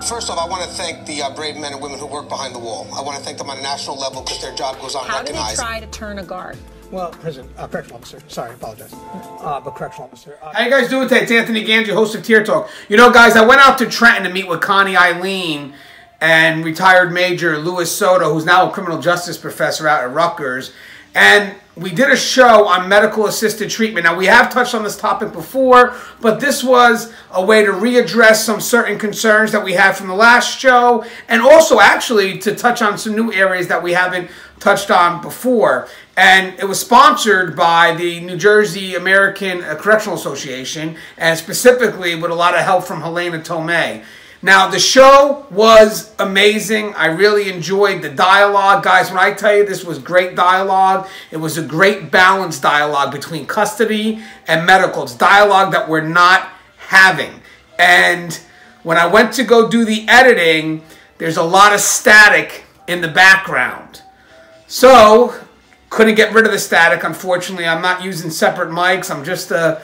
First off, I want to thank the uh, brave men and women who work behind the wall. I want to thank them on a national level because their job goes How unrecognized. do they try to turn a guard? Well, prison, uh, correctional officer. Sorry, I apologize. Uh, but correctional officer. Uh, How you guys doing today? It's Anthony Gangi, host of Tier Talk. You know, guys, I went out to Trenton to meet with Connie Alleyne and retired Major Luis Soto, who's now a criminal justice professor out at Rutgers. And we did a show on medical assisted treatment. Now, we have touched on this topic before, but this was a way to readdress some certain concerns that we had from the last show, and also actually to touch on some new areas that we haven't touched on before. And it was sponsored by the New Jersey American Correctional Association, and specifically with a lot of help from Helena Tomei. Now, the show was amazing. I really enjoyed the dialogue. Guys, when I tell you this was great dialogue, it was a great balanced dialogue between custody and medical. It's dialogue that we're not having. And when I went to go do the editing, there's a lot of static in the background. So, couldn't get rid of the static. Unfortunately, I'm not using separate mics. I'm just a,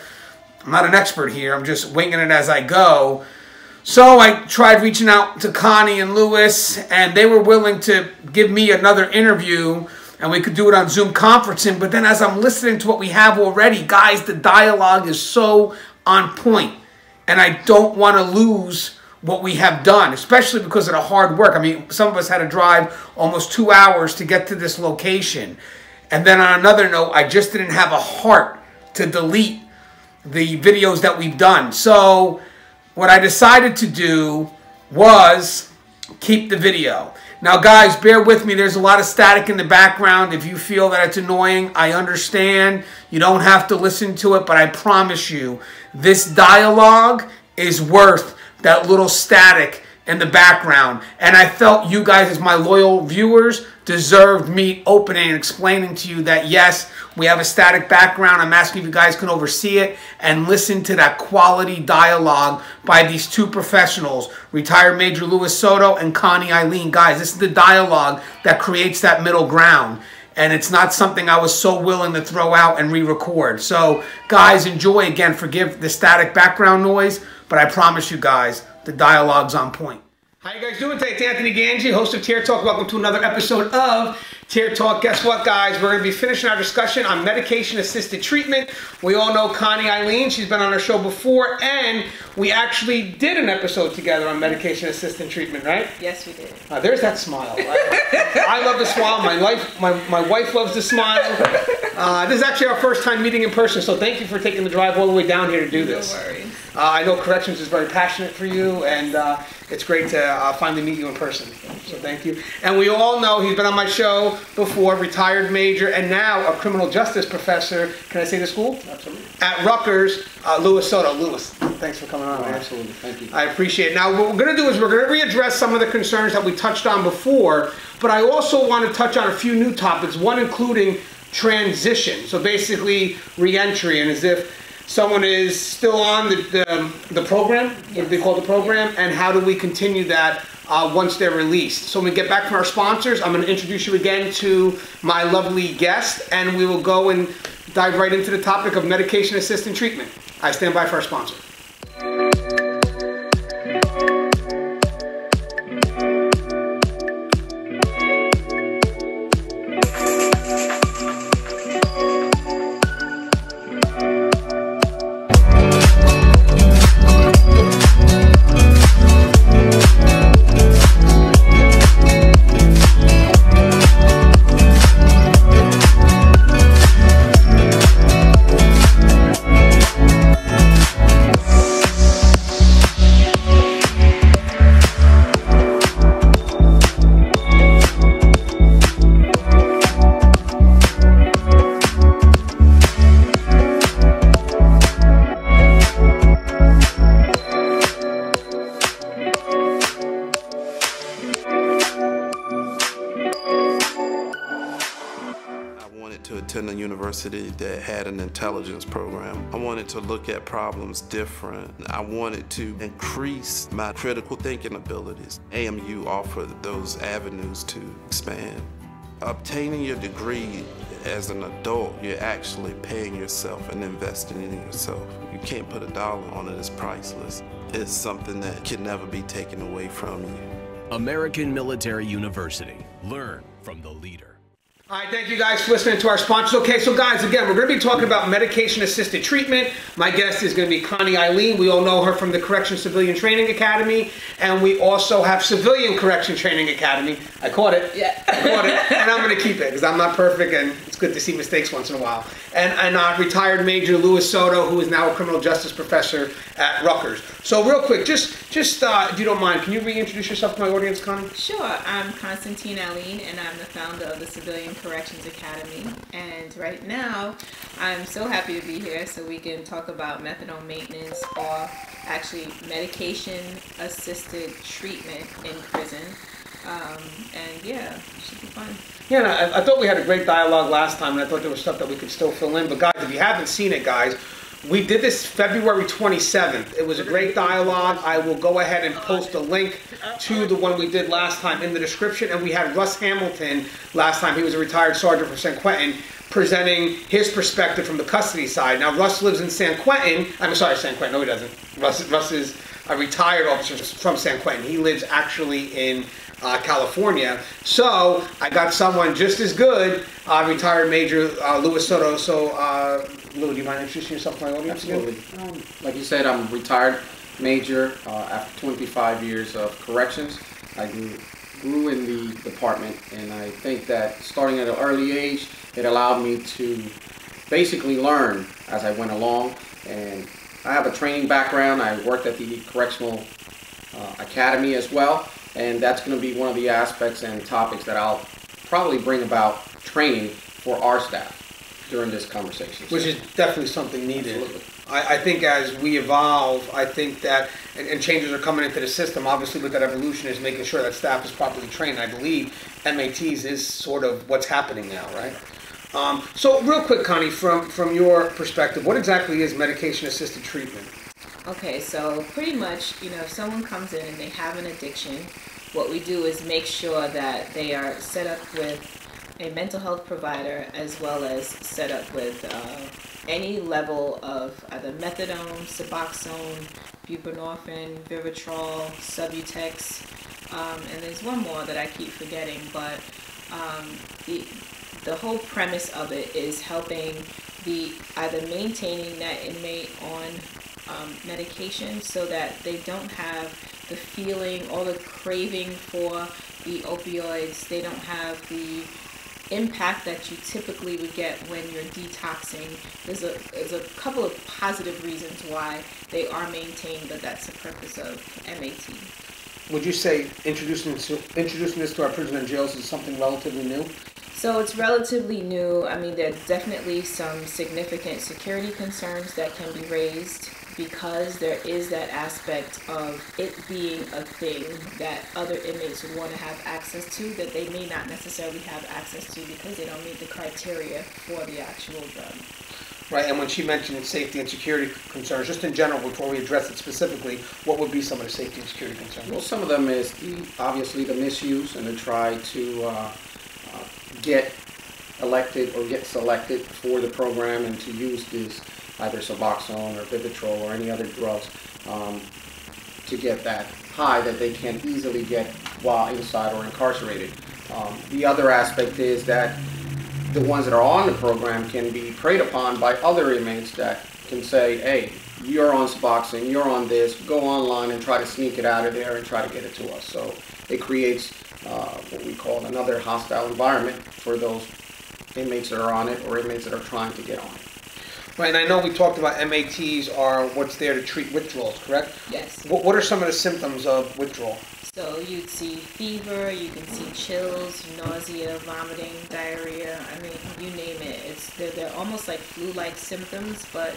I'm not an expert here. I'm just winging it as I go. So I tried reaching out to Connie and Lewis, and they were willing to give me another interview, and we could do it on Zoom conferencing. But then as I'm listening to what we have already, guys, the dialogue is so on point, and I don't want to lose what we have done, especially because of the hard work. I mean, some of us had to drive almost two hours to get to this location. And then on another note, I just didn't have a heart to delete the videos that we've done. So what I decided to do was keep the video. Now, guys, bear with me. There's a lot of static in the background. If you feel that it's annoying, I understand. You don't have to listen to it, but I promise you, this dialogue is worth that little static in the background. And I felt you guys, as my loyal viewers, deserved me opening and explaining to you that yes, we have a static background. I'm asking if you guys can oversee it and listen to that quality dialogue by these two professionals, retired Major Luis Soto and Connie Alleyne. Guys, this is the dialogue that creates that middle ground. And it's not something I was so willing to throw out and re-record. So, guys, enjoy. Again, forgive the static background noise, but I promise you guys, the dialogue's on point. How you guys doing today? It's Anthony Gangi, host of Tier Talk. Welcome to another episode of Tier Talk. Guess what, guys? We're going to be finishing our discussion on medication-assisted treatment. We all know Connie Alleyne. She's been on our show before, and we actually did an episode together on medication-assisted treatment, right? Yes, we did. Uh, there's that smile. I, I love to smile. My life, my, my wife loves to smile. Uh, this is actually our first time meeting in person, so thank you for taking the drive all the way down here to do this. No worries. Uh, I know corrections is very passionate for you, and uh, it's great to uh, finally meet you in person. So thank you. And we all know he's been on my show before, retired major, and now a criminal justice professor. Can I say the school? Absolutely. At Rutgers, uh, Luis Soto. Luis, thanks for coming on, man. Absolutely. Thank you. I appreciate it. Now, what we're going to do is we're going to readdress some of the concerns that we touched on before, but I also want to touch on a few new topics, one including transition. So basically, reentry, and as if someone is still on the, the, the program, what they call the program, and how do we continue that uh, once they're released. So when we get back from our sponsors, I'm going to introduce you again to my lovely guest, and we will go and dive right into the topic of medication-assisted treatment. I stand by for our sponsor. That had an intelligence program. I wanted to look at problems different. I wanted to increase my critical thinking abilities. AMU offered those avenues to expand. obtaining your degree as an adult, you're actually paying yourself and investing in yourself. You can't put a dollar on it, it's priceless. It's something that can never be taken away from you. American Military University. Learn from the leader. All right, thank you guys for listening to our sponsors. Okay, so guys, again, we're going to be talking about medication-assisted treatment. My guest is going to be Connie Alleyne. We all know her from the Correction Civilian Training Academy, and we also have Civilian Correction Training Academy. I caught it. Yeah. I caught it, and I'm going to keep it because I'm not perfect, and it's good to see mistakes once in a while. And, and uh, retired Major Luis Soto, who is now a criminal justice professor at Rutgers. So real quick, just, just uh, if you don't mind, can you reintroduce yourself to my audience, Connie? Sure, I'm Constantine Alleyne, and I'm the founder of the Civilian Corrections Academy. And right now, I'm so happy to be here so we can talk about methadone maintenance or actually medication assisted treatment in prison. Um, and yeah, it should be fun. Yeah, I, I thought we had a great dialogue last time, and I thought there was stuff that we could still fill in. But guys, if you haven't seen it, guys, we did this February 27th. It was a great dialogue. I will go ahead and post a link to the one we did last time in the description. And we had Russ Hamilton last time. He was a retired sergeant from San Quentin presenting his perspective from the custody side. Now, Russ lives in San Quentin. I'm sorry, San Quentin. No, he doesn't. Russ, Russ is a retired officer from San Quentin. He lives actually in uh, California. So I got someone just as good, uh, retired Major uh, Luis Soto. So, uh, Lou, do you mind introducing yourself to my audience? Absolutely. Um, like you said, I'm a retired major uh, after 25 years of corrections. I grew, grew in the department, and I think that starting at an early age, it allowed me to basically learn as I went along. And I have a training background. I worked at the Correctional uh, Academy as well, and that's going to be one of the aspects and topics that I'll probably bring about training for our staff during this conversation. Which So- is definitely something needed. Absolutely. I, I think as we evolve, I think that, and, and changes are coming into the system, obviously with that evolution is making sure that staff is properly trained. I believe MATs is sort of what's happening now, right? Um, so real quick, Connie, from, from your perspective, what exactly is medication-assisted treatment? Okay, so pretty much, you know, if someone comes in and they have an addiction, what we do is make sure that they are set up with a mental health provider as well as set up with uh, any level of either methadone, suboxone, buprenorphine, Vivitrol, Subutex, um, and there's one more that I keep forgetting, but um, the the whole premise of it is helping the either maintaining that inmate on um, medication so that they don't have the feeling or the craving for the opioids. They don't have the impact that you typically would get when you're detoxing. There's a there's a couple of positive reasons why they are maintained, but that's the purpose of MAT. Would you say introducing, introducing this to our prison and jails is something relatively new? So it's relatively new. I mean, there's definitely some significant security concerns that can be raised because there is that aspect of it being a thing that other inmates would want to have access to that they may not necessarily have access to because they don't meet the criteria for the actual drug. Right, and when she mentioned safety and security concerns, just in general, before we address it specifically, what would be some of the safety and security concerns? Well, some of them is the, obviously the misuse and to try to uh, uh, get elected or get selected for the program and to use this either Suboxone or Vivitrol or any other drugs um, to get that high that they can easily get while inside or incarcerated. Um, the other aspect is that the ones that are on the program can be preyed upon by other inmates that can say, hey, you're on Suboxone, you're on this, go online and try to sneak it out of there and try to get it to us. So it creates uh, what we call another hostile environment for those inmates that are on it or inmates that are trying to get on it. Right, and I know we talked about MATs are what's there to treat withdrawals, correct? Yes. What, what are some of the symptoms of withdrawal? So you'd see fever, you can see chills, nausea, vomiting, diarrhea. I mean, you name it. It's they're, they're almost like flu-like symptoms, but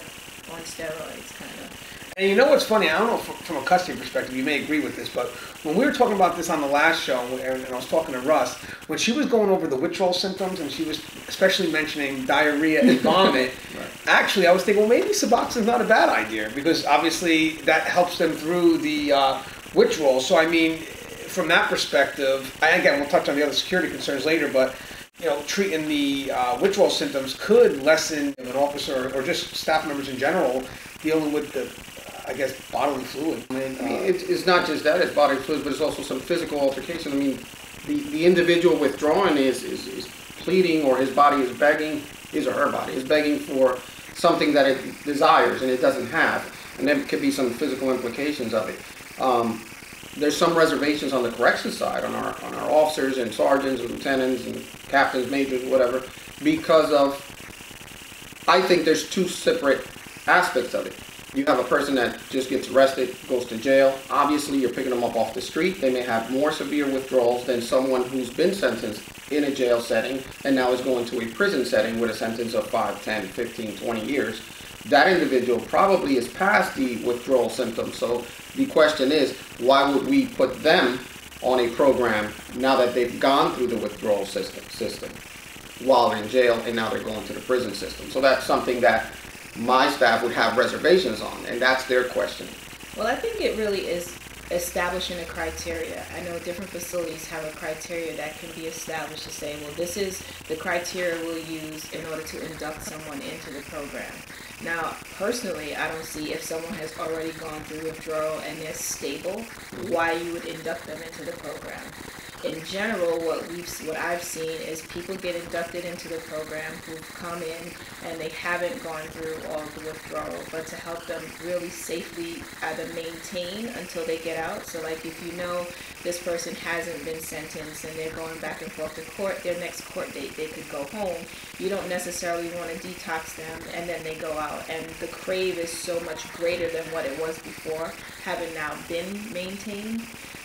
on steroids, kind of. And you know what's funny? I don't know if, from a custody perspective, you may agree with this, but when we were talking about this on the last show, and I was talking to Russ, when she was going over the withdrawal symptoms, and she was especially mentioning diarrhea and vomit, actually, I was thinking, well, maybe Suboxone's not a bad idea because obviously that helps them through the uh, withdrawal. So, I mean, from that perspective, I, again, we'll touch on the other security concerns later, but you know, treating the uh, withdrawal symptoms could lessen an officer or just staff members in general dealing with the, I guess, bodily fluid. I mean, I mean, uh, it's, it's not just that, it's bodily fluid, but it's also some physical altercation. I mean, the, the individual withdrawing is, is, is pleading or his body is begging, his or her body is begging for something that it desires and it doesn't have. And there could be some physical implications of it. Um, there's some reservations on the correction side, on our, on our officers and sergeants and lieutenants and captains, majors, whatever, because of I think there's two separate aspects of it. You have a person that just gets arrested, goes to jail. Obviously, you're picking them up off the street. They may have more severe withdrawals than someone who's been sentenced in a jail setting and now is going to a prison setting with a sentence of 5, 10, 15, 20 years. That individual probably is past the withdrawal symptoms. So the question is, why would we put them on a program now that they've gone through the withdrawal system? system? while in jail and now they're going to the prison system. So that's something that my staff would have reservations on, and that's their question. Well, I think it really is establishing a criteria. I know different facilities have a criteria that can be established to say, well, this is the criteria we'll use in order to induct someone into the program. Now, personally, I don't see if someone has already gone through withdrawal and they're stable, mm-hmm. why you would induct them into the program in general, what we've what I've seen is people get inducted into the program who've come in and they haven't gone through all the withdrawal, but to help them really safely either maintain until they get out. So, like if you know this person hasn't been sentenced and they're going back and forth to court, their next court date they could go home. You don't necessarily want to detox them and then they go out, and the crave is so much greater than what it was before, having now been maintained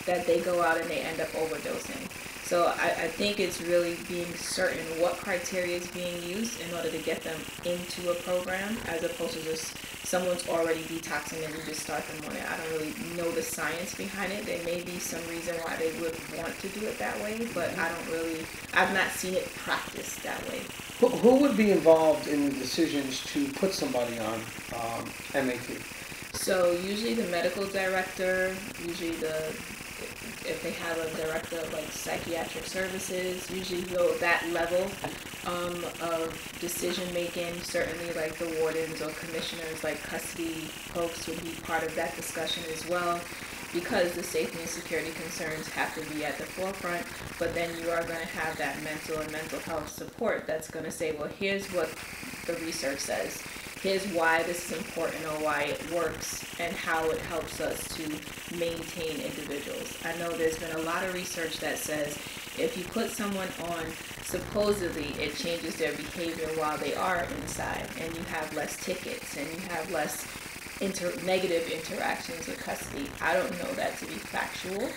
that they go out and they end up overdosing. So I, I think it's really being certain what criteria is being used in order to get them into a program as opposed to just someone's already detoxing and we just start them on it. I don't really know the science behind it. There may be some reason why they would want to do it that way, but I don't really, I've not seen it practiced that way. who, who would be involved in the decisions to put somebody on um, MAT? So usually the medical director, usually the if they have a director of like psychiatric services, usually go that level um, of decision making. Certainly, like the wardens or commissioners, like custody folks, would be part of that discussion as well. Because the safety and security concerns have to be at the forefront, but then you are going to have that mental and mental health support that's going to say, well, here's what the research says here's why this is important or why it works and how it helps us to maintain individuals. I know there's been a lot of research that says if you put someone on, supposedly it changes their behavior while they are inside and you have less tickets and you have less inter- negative interactions with custody. I don't know that to be factual.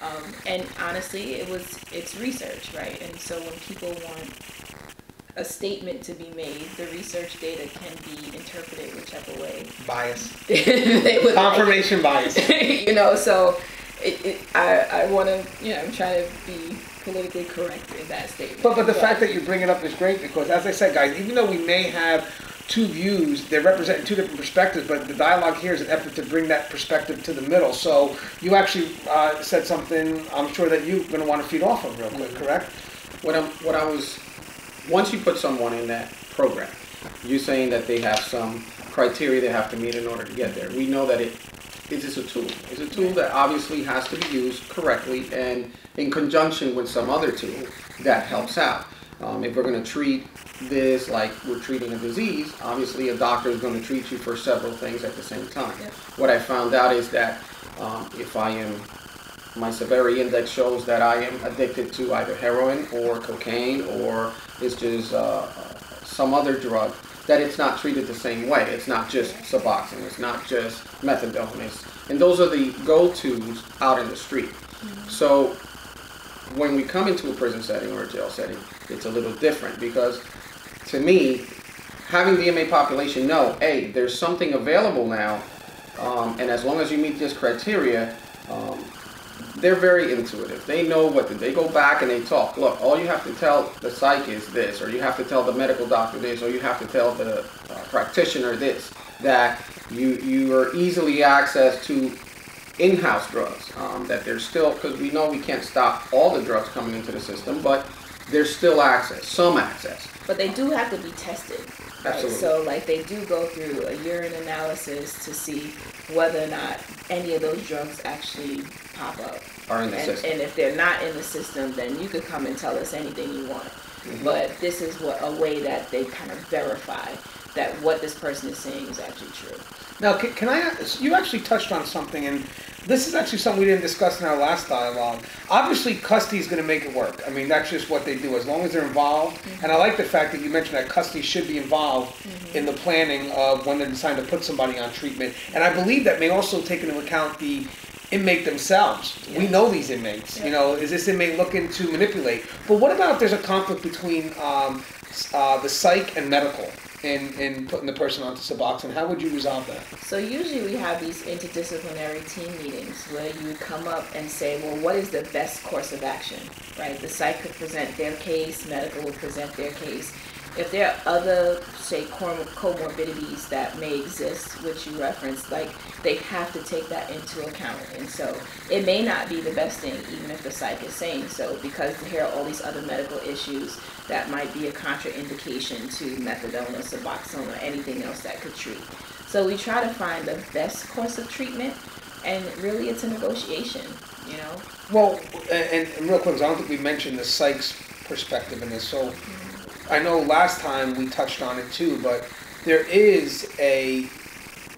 Um, and honestly, it was it's research, right? And so when people want a statement to be made, the research data can be interpreted whichever way Bias. they would like. Confirmation bias. you know, so it, it I, I want to, you know, I'm trying to be politically correct in that statement. But, but the fact that you bring it up is great because, as I said, guys, even though we may have two views, they're representing two different perspectives, but the dialogue here is an effort to bring that perspective to the middle. So you actually uh, said something I'm sure that you're going to want to feed off of real quick, correct? What I'm, what I was, once you put someone in that program, you're saying that they have some criteria they have to meet in order to get there. We know that it, it is a tool. It's a tool that obviously has to be used correctly and in conjunction with some other tool that helps out. Um, if we're going to treat this like we're treating a disease, obviously a doctor is going to treat you for several things at the same time. Yep. What I found out is that um, if I am my severity index shows that I am addicted to either heroin or cocaine or it's just uh, some other drug, that it's not treated the same way. It's not just Suboxone, it's not just methadone. It's, and those are the go-tos out in the street. So when we come into a prison setting or a jail setting, it's a little different because to me, having the MA population know, hey, there's something available now, um, and as long as you meet this criteria, um, they're very intuitive. They know what to, they go back and they talk. Look, all you have to tell the psych is this, or you have to tell the medical doctor this, or you have to tell the uh, practitioner this, that you you are easily access to in-house drugs. Um, that there's still because we know we can't stop all the drugs coming into the system, but there's still access, some access. But they do have to be tested. Right? Absolutely. So like they do go through a urine analysis to see whether or not any of those drugs actually pop up. Are in the and, system. And if they're not in the system, then you could come and tell us anything you want. Mm-hmm. But this is what a way that they kind of verify that what this person is saying is actually true. Now, can, can I? ask- You actually touched on something, and this is actually something we didn't discuss in our last dialogue. Obviously, custody is going to make it work. I mean, that's just what they do, as long as they're involved. And I like the fact that you mentioned that custody should be involved in the planning of when they're deciding to put somebody on treatment. And I believe that may also take into account the inmate themselves. We know these inmates. You know, is this inmate looking to manipulate? But what about if there's a conflict between um, uh, the psych and medical? In putting the person onto Suboxone, how would you resolve that? So usually we have these interdisciplinary team meetings where you would come up and say, well, what is the best course of action, right? The psych could present their case, medical would present their case. If there are other, say, comorbidities that may exist, which you referenced, like they have to take that into account. And so it may not be the best thing, even if the psych is saying so, because here are all these other medical issues that might be a contraindication to methadone or Suboxone or anything else that could treat. So we try to find the best course of treatment, and really it's a negotiation, you know? Well, and, and real quick, I don't think we mentioned the psych's perspective in this. So I know last time we touched on it too, but there is a,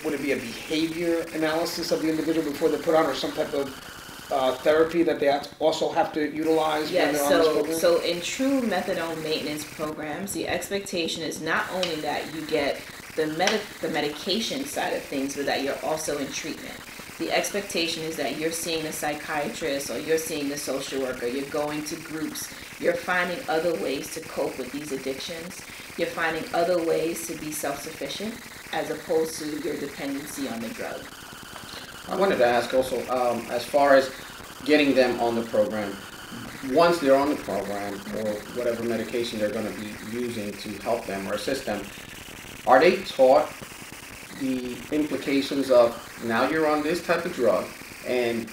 would it be a behavior analysis of the individual before they're put on, or some type of uh, therapy that they also have to utilize when Yes, they're on this so, program? so in true methadone maintenance programs, the expectation is not only that you get the med- the medication side of things, but that you're also in treatment. The expectation is that you're seeing a psychiatrist or you're seeing the social worker, you're going to groups, you're finding other ways to cope with these addictions, you're finding other ways to be self-sufficient as opposed to your dependency on the drug. I wanted to ask also, um, as far as getting them on the program, once they're on the program or whatever medication they're going to be using to help them or assist them, are they taught the implications of now you're on this type of drug and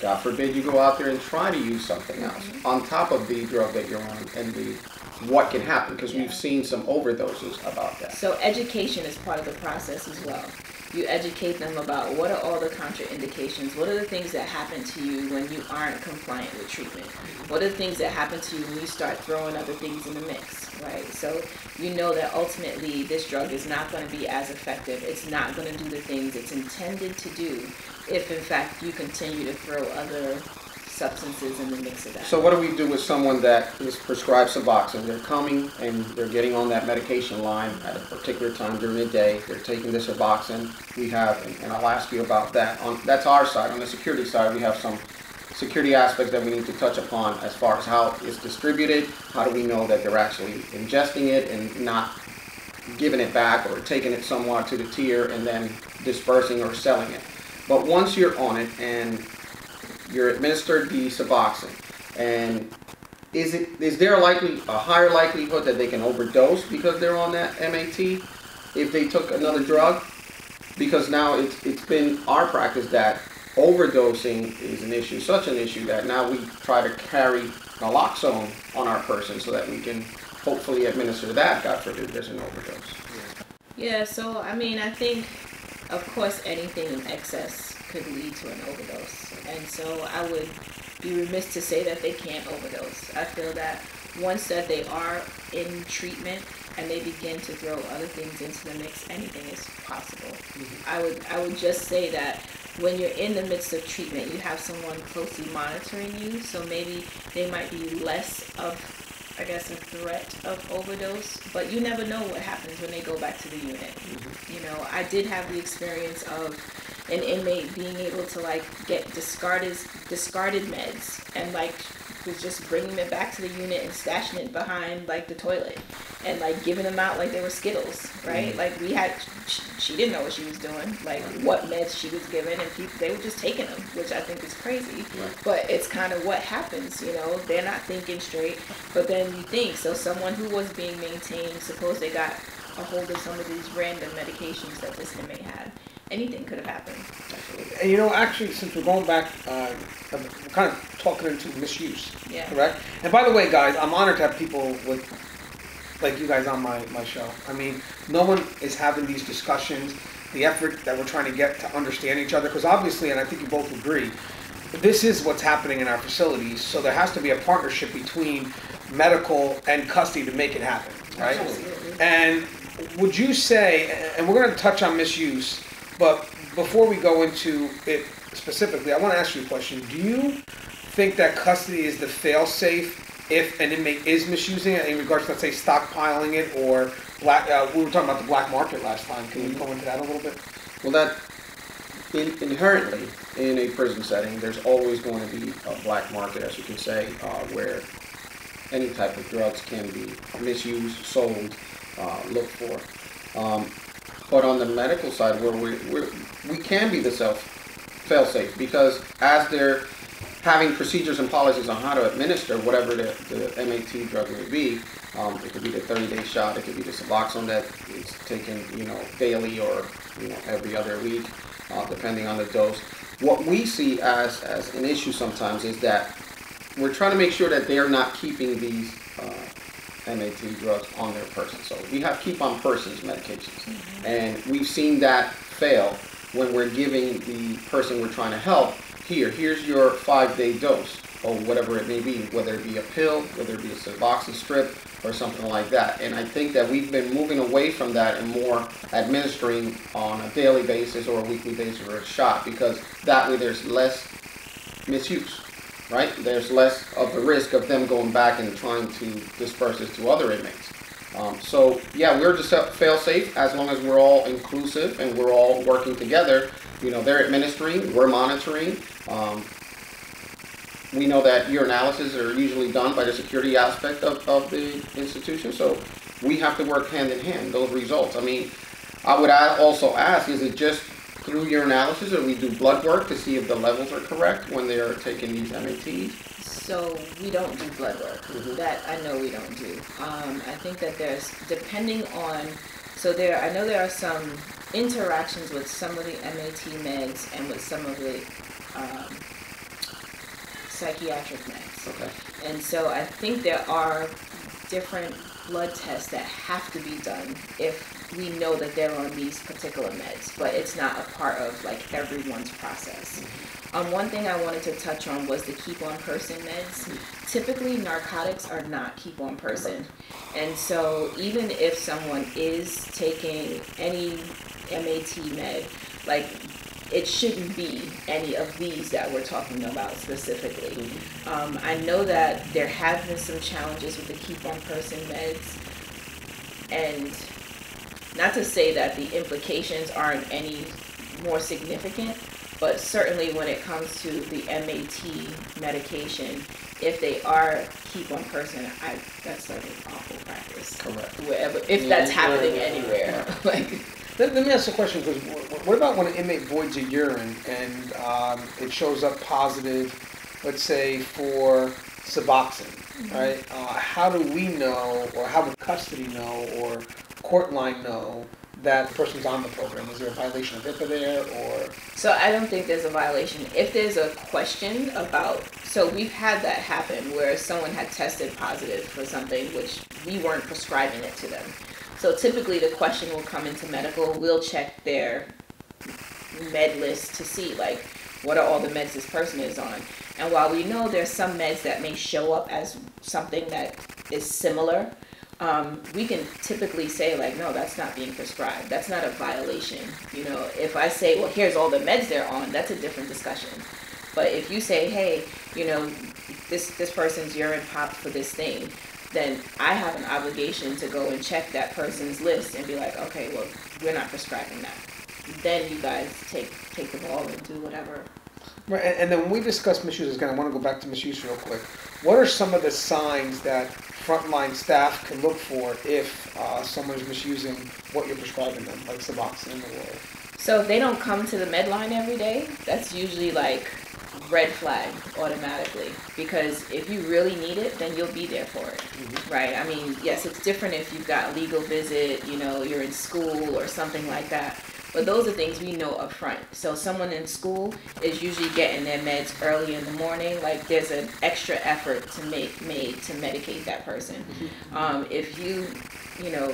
God forbid you go out there and try to use something else mm-hmm. on top of the drug that you're on and the what can happen because Yeah. we've seen some overdoses about that. So education is part of the process as well. You educate them about what are all the contraindications, what are the things that happen to you when you aren't compliant with treatment, mm-hmm. what are the things that happen to you when you start throwing other things in the mix, right? So you know that ultimately this drug is not going to be as effective, it's not going to do the things it's intended to do if in fact you continue to throw other substances in the mix of that. So what do we do with someone that is prescribed Suboxone? They're coming and they're getting on that medication line at a particular time during the day. They're taking the Suboxone. We have, and- and I'll ask you about that. On that's our side. On the security side, we have some security aspects that we need to touch upon as far as how it's distributed. How do we know that they're actually ingesting it and not giving it back or taking it somewhat to the tier and then dispersing or selling it? But once you're on it and you're administered the Suboxone, and is it is there a likely a higher likelihood that they can overdose because they're on that MAT if they took another drug? Because now it's it's been our practice that overdosing is an issue, such an issue that now we try to carry naloxone on our person so that we can hopefully administer that. God forbid there's an overdose. Yeah, so I mean, I think, of course, anything in excess could lead to an overdose. And so I would be remiss to say that they can't overdose. I feel that once that they are in treatment and they begin to throw other things into the mix, anything is possible. Mm-hmm. I would I would just say that when you're in the midst of treatment, you have someone closely monitoring you, so maybe they might be less of I guess, a threat of overdose, but you never know what happens when they go back to the unit. Mm-hmm. You know, I did have the experience of an inmate being able to like get discarded discarded meds and like was just bringing it back to the unit and stashing it behind like the toilet and like giving them out like they were skittles right? Mm-hmm. Like we had she, she didn't know what she was doing like what meds she was given and people they were just taking them which i think is crazy. But it's kind of what happens you know? They're not thinking straight. But then you think so someone who was being maintained suppose they got a hold of some of these random medications that this inmate had anything could have happened And you know, actually, since we're going back, uh, we're kind of talking into misuse, Yeah. correct? And by the way, guys, I'm honored to have people with, like you guys on my, my show. I mean, no one is having these discussions, the effort that we're trying to get to understand each other, because obviously, and I think you both agree, this is what's happening in our facilities, so there has to be a partnership between medical and custody to make it happen, right? Absolutely. And would you say, and we're going to touch on misuse, but before we go into it specifically, I want to ask you a question. Do you think that custody is the fail-safe if an inmate is misusing it in regards to, let's say, stockpiling it or black? Uh, we were talking about the black market last time. Can you go into that a little bit? Well, that in, inherently in a prison setting, there's always going to be a black market, as you can say, uh, where any type of drugs can be misused, sold, uh, looked for. Um, but on the medical side, where we we can be the self fail safe because as they're having procedures and policies on how to administer whatever the, the MAT drug may be, um, it could be the 30 day shot, it could be the Suboxone that is taken, you know, daily or you know every other week, uh, depending on the dose. What we see as as an issue sometimes is that we're trying to make sure that they're not keeping these uh, MAT drugs on their person. So we have keep on persons medications, mm-hmm. and we've seen that fail when we're giving the person we're trying to help here. Here's your five day dose or whatever it may be, whether it be a pill, whether it be a Suboxone strip or something like that. And I think that we've been moving away from that and more administering on a daily basis or a weekly basis or a shot because that way there's less misuse, right? There's less of the risk of them going back and trying to disperse this to other inmates. Um, so yeah, we're just fail safe as long as we're all inclusive and we're all working together. You know, they're administering, we're monitoring. Um, we know that urinalysis are usually done by the security aspect of, of the institution, so we have to work hand in hand those results. I mean, I would also ask, is it just through urinalysis or we do blood work to see if the levels are correct when they are taking these MATs? So we don't do blood work. That I know we don't do. Um, I think that there's depending on. So there, I know there are some interactions with some of the MAT meds and with some of the um, psychiatric meds. Okay. And so I think there are different blood tests that have to be done if we know that they're on these particular meds, but it's not a part of like everyone's process. Um, one thing I wanted to touch on was the keep on person meds. Typically, narcotics are not keep on person. And so, even if someone is taking any MAT med, like it shouldn't be any of these that we're talking about specifically. Um, I know that there have been some challenges with the keep on person meds, and not to say that the implications aren't any more significant, but certainly when it comes to the MAT medication, if they are keep on person, I that's like an awful practice. Correct. Wherever, if that's happening anywhere, like. Let, let me ask a question, because what about when an inmate voids a urine and um, it shows up positive, let's say for Suboxone, right? Uh, how do we know, or how would custody know, or court line know that the person's on the program? Is there a violation of HIPAA there, or? So I don't think there's a violation. If there's a question about, so we've had that happen where someone had tested positive for something which we weren't prescribing it to them. So typically the question will come into medical, we'll check their med list to see like what are all the meds this person is on. And while we know there's some meds that may show up as something that is similar, um, we can typically say like, no, that's not being prescribed. That's not a violation. You know, if I say, well, here's all the meds they're on, that's a different discussion. But if you say, hey, you know, this this person's urine popped for this thing, then I have an obligation to go and check that person's list and be like, okay, well, we're not prescribing that. Then you guys take take the ball and do whatever. Right, and, then when we discuss misuse, again, I want to go back to misuse real quick. What are some of the signs that frontline staff can look for if uh, someone's misusing what you're prescribing them, like Suboxone or? So if they don't come to the med line every day, that's usually like red flag automatically. Because if you really need it then you'll be there for it. Right? I mean yes it's different if you've got legal visit you know you're in school or something like that But those are things we know up front. So someone in school is usually getting their meds early in the morning. Like there's an extra effort to make made to medicate that person. Um, if you, you know,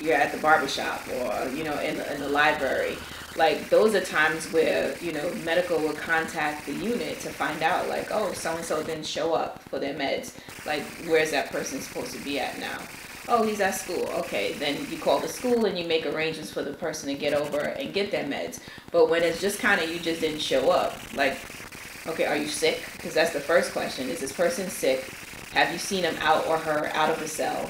you're at the barbershop or you know in the, in the library like those are times where you know medical will contact the unit to find out like oh so and so didn't show up for their meds like where's that person supposed to be at now oh he's at school okay then you call the school and you make arrangements for the person to get over and get their meds but when it's just kind of you just didn't show up like okay are you sick because that's the first question is this person sick have you seen him out or her out of the cell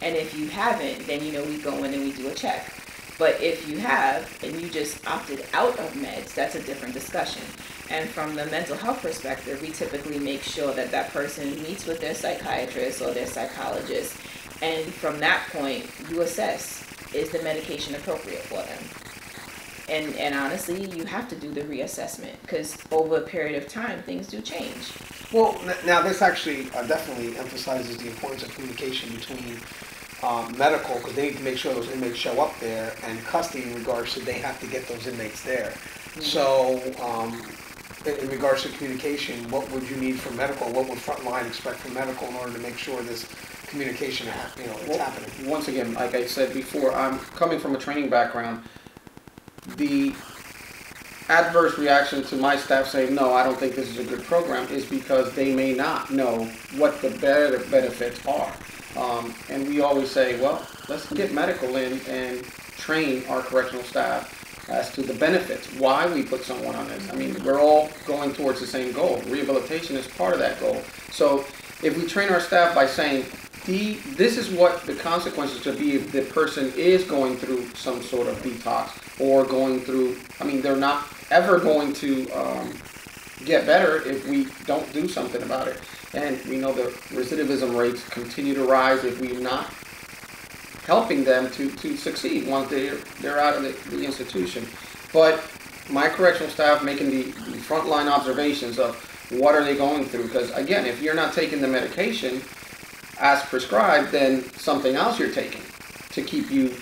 and if you haven't, then you know we go in and we do a check. But if you have and you just opted out of meds, that's a different discussion. And from the mental health perspective, we typically make sure that that person meets with their psychiatrist or their psychologist. And from that point, you assess is the medication appropriate for them? And, and honestly, you have to do the reassessment because over a period of time, things do change. Well, n- now this actually uh, definitely emphasizes the importance of communication between um, medical, because they need to make sure those inmates show up there, and custody in regards to they have to get those inmates there. So, um, in, in regards to communication, what would you need from medical? What would Frontline expect from medical in order to make sure this communication, you know, Well, happening? Once again, like I said before, I'm coming from a training background. The adverse reaction to my staff saying, no, I don't think this is a good program, is because they may not know what the better benefits are. Um, and we always say, well, let's get medical in and train our correctional staff as to the benefits, why we put someone on this. I mean, we're all going towards the same goal. Rehabilitation is part of that goal. So if we train our staff by saying, the, this is what the consequences to be if the person is going through some sort of detox or going through, I mean, they're not ever going to um, get better if we don't do something about it. And we know the recidivism rates continue to rise if we're not helping them to, to succeed once they're, they're out of the, the institution. But my correctional staff making the, the frontline observations of what are they going through, because again, if you're not taking the medication as prescribed, then something else you're taking to keep you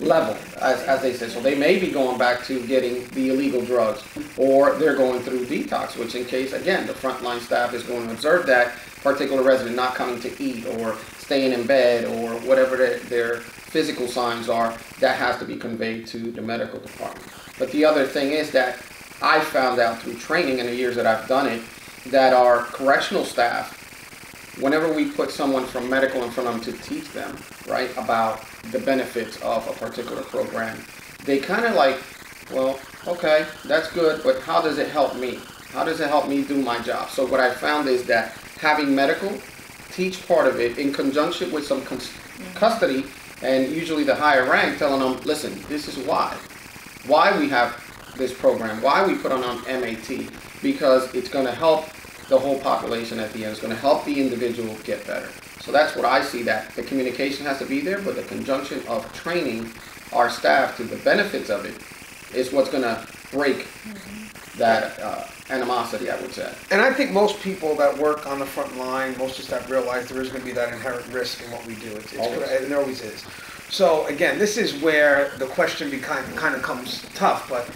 level, as, as they say. So they may be going back to getting the illegal drugs, or they're going through detox, which in case, again, the frontline staff is going to observe that particular resident not coming to eat, or staying in bed, or whatever their, their physical signs are, that has to be conveyed to the medical department. But the other thing is that I found out through training in the years that I've done it, that our correctional staff whenever we put someone from medical in front of them to teach them, right, about the benefits of a particular program, they kind of like, well, okay, that's good, but how does it help me? How does it help me do my job? So what I found is that having medical teach part of it in conjunction with some cus- mm-hmm. custody and usually the higher rank telling them, listen, this is why. Why we have this program, why we put on MAT, because it's going to help the whole population at the end. It's going to help the individual get better. So that's what I see that the communication has to be there, but the conjunction of training our staff to the benefits of it is what's going to break that uh, animosity, I would say. And I think most people that work on the front line, most of the staff realize there is going to be that inherent risk in what we do. It's, it's Always. and there always is. So again, this is where the question behind kind of comes tough. But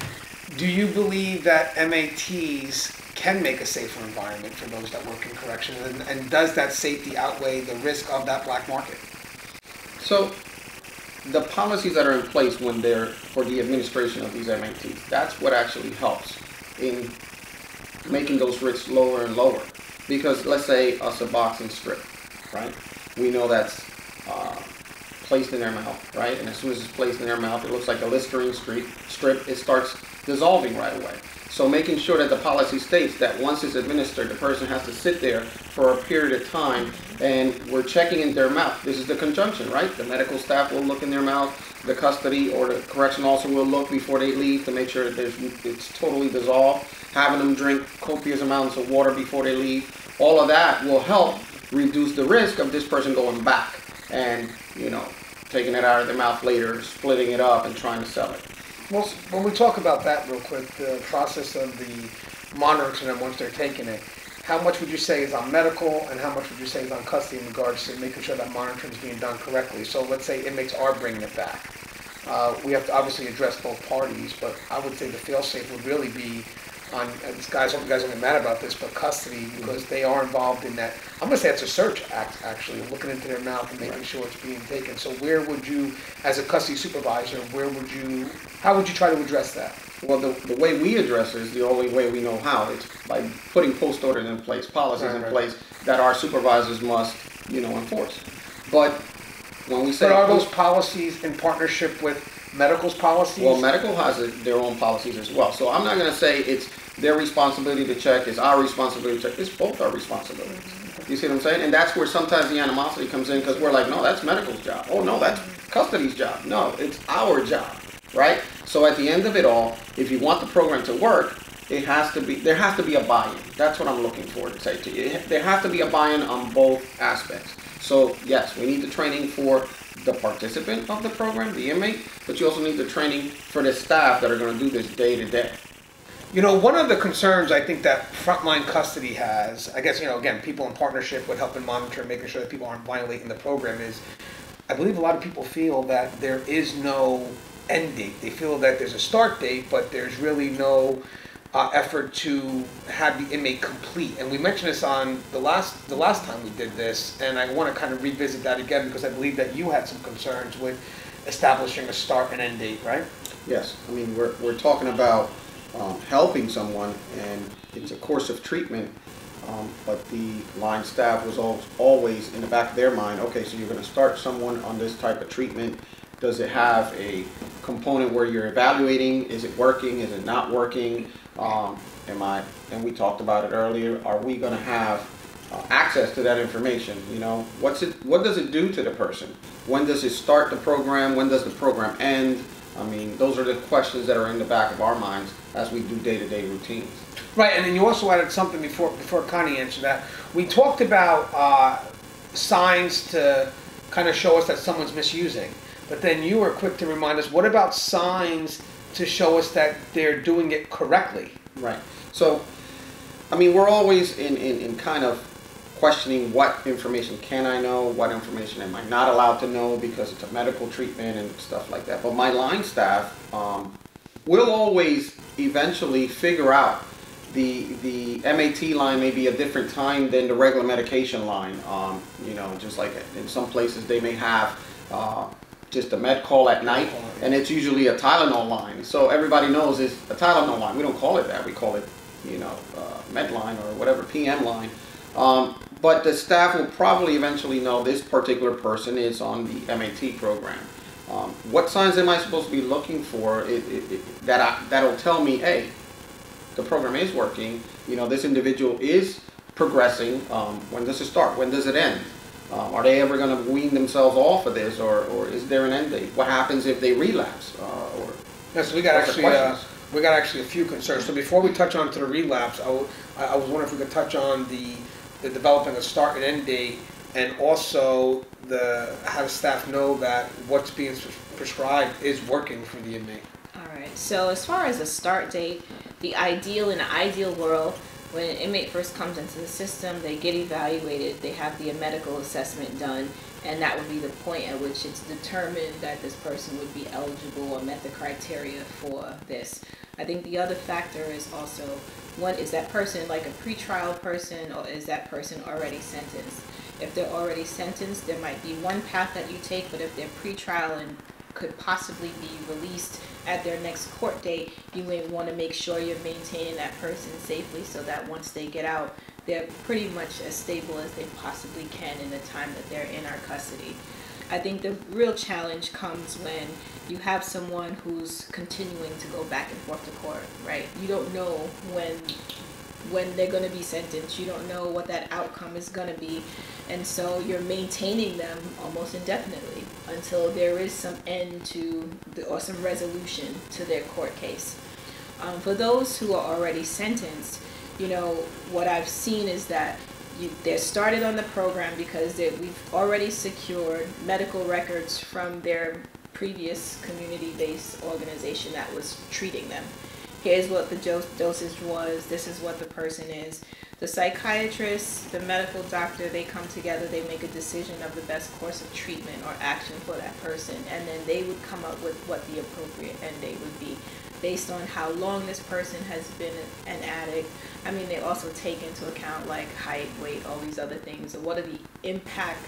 do you believe that MATs can make a safer environment for those that work in corrections, and, and does that safety outweigh the risk of that black market? So the policies that are in place when they're for the administration of these MATs, that's what actually helps in making those risks lower and lower. Because let's say us a Suboxone strip, right? We know that's uh, placed in their mouth, right? And as soon as it's placed in their mouth, it looks like a Listerine. Strip. It starts dissolving right away. So making sure that the policy states that once it's administered, the person has to sit there for a period of time, and we're checking in their mouth. This is the conjunction, right? The medical staff will look in their mouth. The custody or the correction also will look before they leave to make sure that it's totally dissolved. Having them drink copious amounts of water before they leave. All of that will help reduce the risk of this person going back and, you know, taking it out of their mouth later, splitting it up and trying to sell it. Well, when we talk about that real quick, the process of the monitoring them once they're taking it, how much would you say is on medical and how much would you say is on custody in regards to making sure that monitoring is being done correctly? So let's say inmates are bringing it back. uh, we have to obviously address both parties, but I would say the fail-safe would really be on, and these guys, hope you guys don't get mad about this, but custody, mm-hmm. because they are involved in that. I'm gonna say it's a search act, actually, looking into their mouth and making sure it's being taken. So where would you, as a custody supervisor, where would you, how would you try to address that? Well, the, the way we address it is the only way we know how. It's by putting post orders in place, policies in Right, right. place that our supervisors must, you know, enforce. But when we say. But are those policies in partnership with medical's policies? Well, medical has a- their own policies as well. So I'm not gonna say it's their responsibility to check, it's our responsibility to check. It's both our responsibilities. You see what I'm saying? And that's where sometimes the animosity comes in because we're like, no, that's medical's job. Oh, no, that's custody's job. No, it's our job, right? So at the end of it all, if you want the program to work, it has to be, there has to be a buy-in. That's what I'm looking for to say to you. There has to be a buy-in on both aspects. So yes, we need the training for the participant of the program, the inmate, but you also need the training for the staff that are gonna do this day to day. You know, one of the concerns I think that frontline custody has, I guess, you know, again, people in partnership with helping monitor making sure that people aren't violating the program is, I believe a lot of people feel that there is no end date. They feel that there's a start date, but there's really no uh, effort to have the inmate complete. And we mentioned this on the last, the last time we did this, and I want to kind of revisit that again because I believe that you had some concerns with establishing a start and end date, right? Yes, I mean, we're, we're talking about um, helping someone, and it's a course of treatment, um, but the line staff was al- always in the back of their mind, okay, so you're gonna start someone on this type of treatment. Does it have a component where you're evaluating, is it working, is it not working? Um, Am I, and we talked about it earlier, are we gonna have uh, access to that information, you know? What's it, what does it do to the person? When does it start the program? When does the program end? I mean, those are the questions that are in the back of our minds as we do day-to-day routines. Right, and then you also added something before before Connie answered that. We talked about uh, signs to kind of show us that someone's misusing, but then you were quick to remind us. What about signs to show us that they're doing it correctly? Right. So, I mean, we're always in, in, in kind of questioning what information can I know, what information am I not allowed to know because it's a medical treatment and stuff like that. But my line staff um, will always eventually figure out the the MAT line may be a different time than the regular medication line. Um, you know, just like in some places they may have uh, just a med call at night, and it's usually a Tylenol line. So everybody knows it's a Tylenol line. We don't call it that. We call it, you know, uh, med line or whatever PM line. Um, but the staff will probably eventually know this particular person is on the MAT program. Um, what signs am I supposed to be looking for it, it, it, that I, that'll tell me, hey, the program is working. You know, this individual is progressing. Um, when does it start? When does it end? Um, are they ever going to wean themselves off of this, or, or is there an end date? What happens if they relapse? Uh, or Yes, we got actually uh, we got actually a few concerns. So before we touch on to the relapse, I, I was wondering if we could touch on the the developing a start and end date, and also the how does staff know that what's being prescribed is working for the inmate. All right. So as far as a start date, the ideal in an ideal world, when an inmate first comes into the system, they get evaluated, they have the medical assessment done, and that would be the point at which it's determined that this person would be eligible or met the criteria for this. I think the other factor is also one is that person like a pretrial person or is that person already sentenced? If they're already sentenced, there might be one path that you take, but if they're pretrial and could possibly be released at their next court date, you may want to make sure you're maintaining that person safely so that once they get out, they're pretty much as stable as they possibly can in the time that they're in our custody. I think the real challenge comes when you have someone who's continuing to go back and forth to court, right? You don't know when when they're going to be sentenced. You don't know what that outcome is going to be. And so you're maintaining them almost indefinitely until there is some end to the, or some resolution to their court case. Um, for those who are already sentenced, you know, what I've seen is that you, they're started on the program because they, we've already secured medical records from their previous community-based organization that was treating them here's what the dose, dosage was, this is what the person is. The psychiatrist, the medical doctor, they come together, they make a decision of the best course of treatment or action for that person, and then they would come up with what the appropriate end date would be based on how long this person has been an addict. I mean, they also take into account like height, weight, all these other things, and what are the impact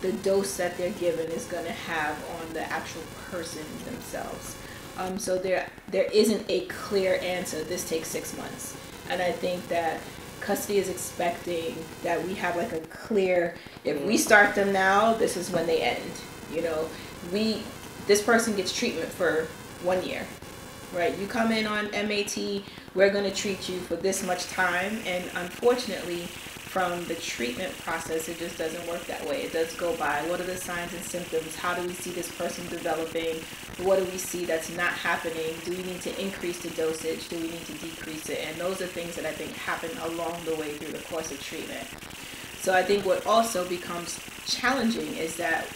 the dose that they're given is going to have on the actual person themselves. Um, so there there isn't a clear answer. This takes six months, and I think that custody is expecting that we have like a clear. If we start them now, this is when they end. You know, we this person gets treatment for one year, right? You come in on MAT, we're going to treat you for this much time, and unfortunately from the treatment process, it just doesn't work that way. It does go by what are the signs and symptoms? How do we see this person developing? What do we see that's not happening? Do we need to increase the dosage? Do we need to decrease it? And those are things that I think happen along the way through the course of treatment. So I think what also becomes challenging is that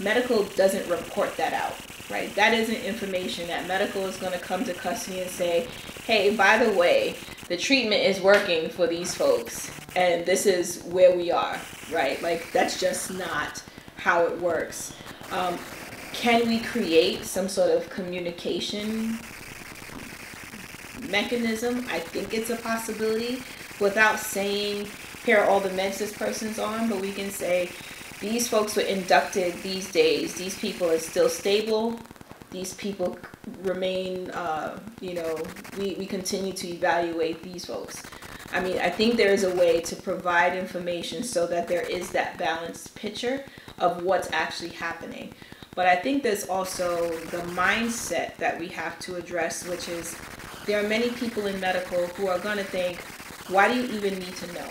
medical doesn't report that out, right? That isn't information that medical is going to come to custody and say, hey, by the way, the treatment is working for these folks and this is where we are, right? Like that's just not how it works. Um, can we create some sort of communication mechanism? I think it's a possibility without saying here are all the meds this person's on, but we can say these folks were inducted these days. These people are still stable. These people remain, uh, you know, we, we continue to evaluate these folks. I mean, I think there is a way to provide information so that there is that balanced picture of what's actually happening. But I think there's also the mindset that we have to address, which is there are many people in medical who are going to think, why do you even need to know?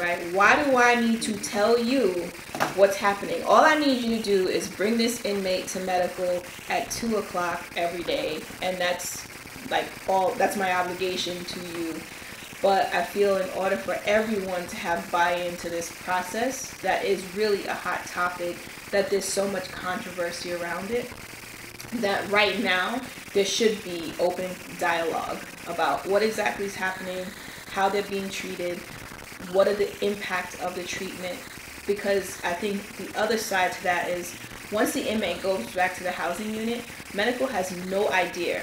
Right? Why do I need to tell you what's happening? All I need you to do is bring this inmate to medical at two o'clock every day, and that's like all that's my obligation to you but I feel in order for everyone to have buy-in to this process, that is really a hot topic, that there's so much controversy around it, that right now there should be open dialogue about what exactly is happening, how they're being treated, what are the impact of the treatment, because I think the other side to that is once the inmate goes back to the housing unit, medical has no idea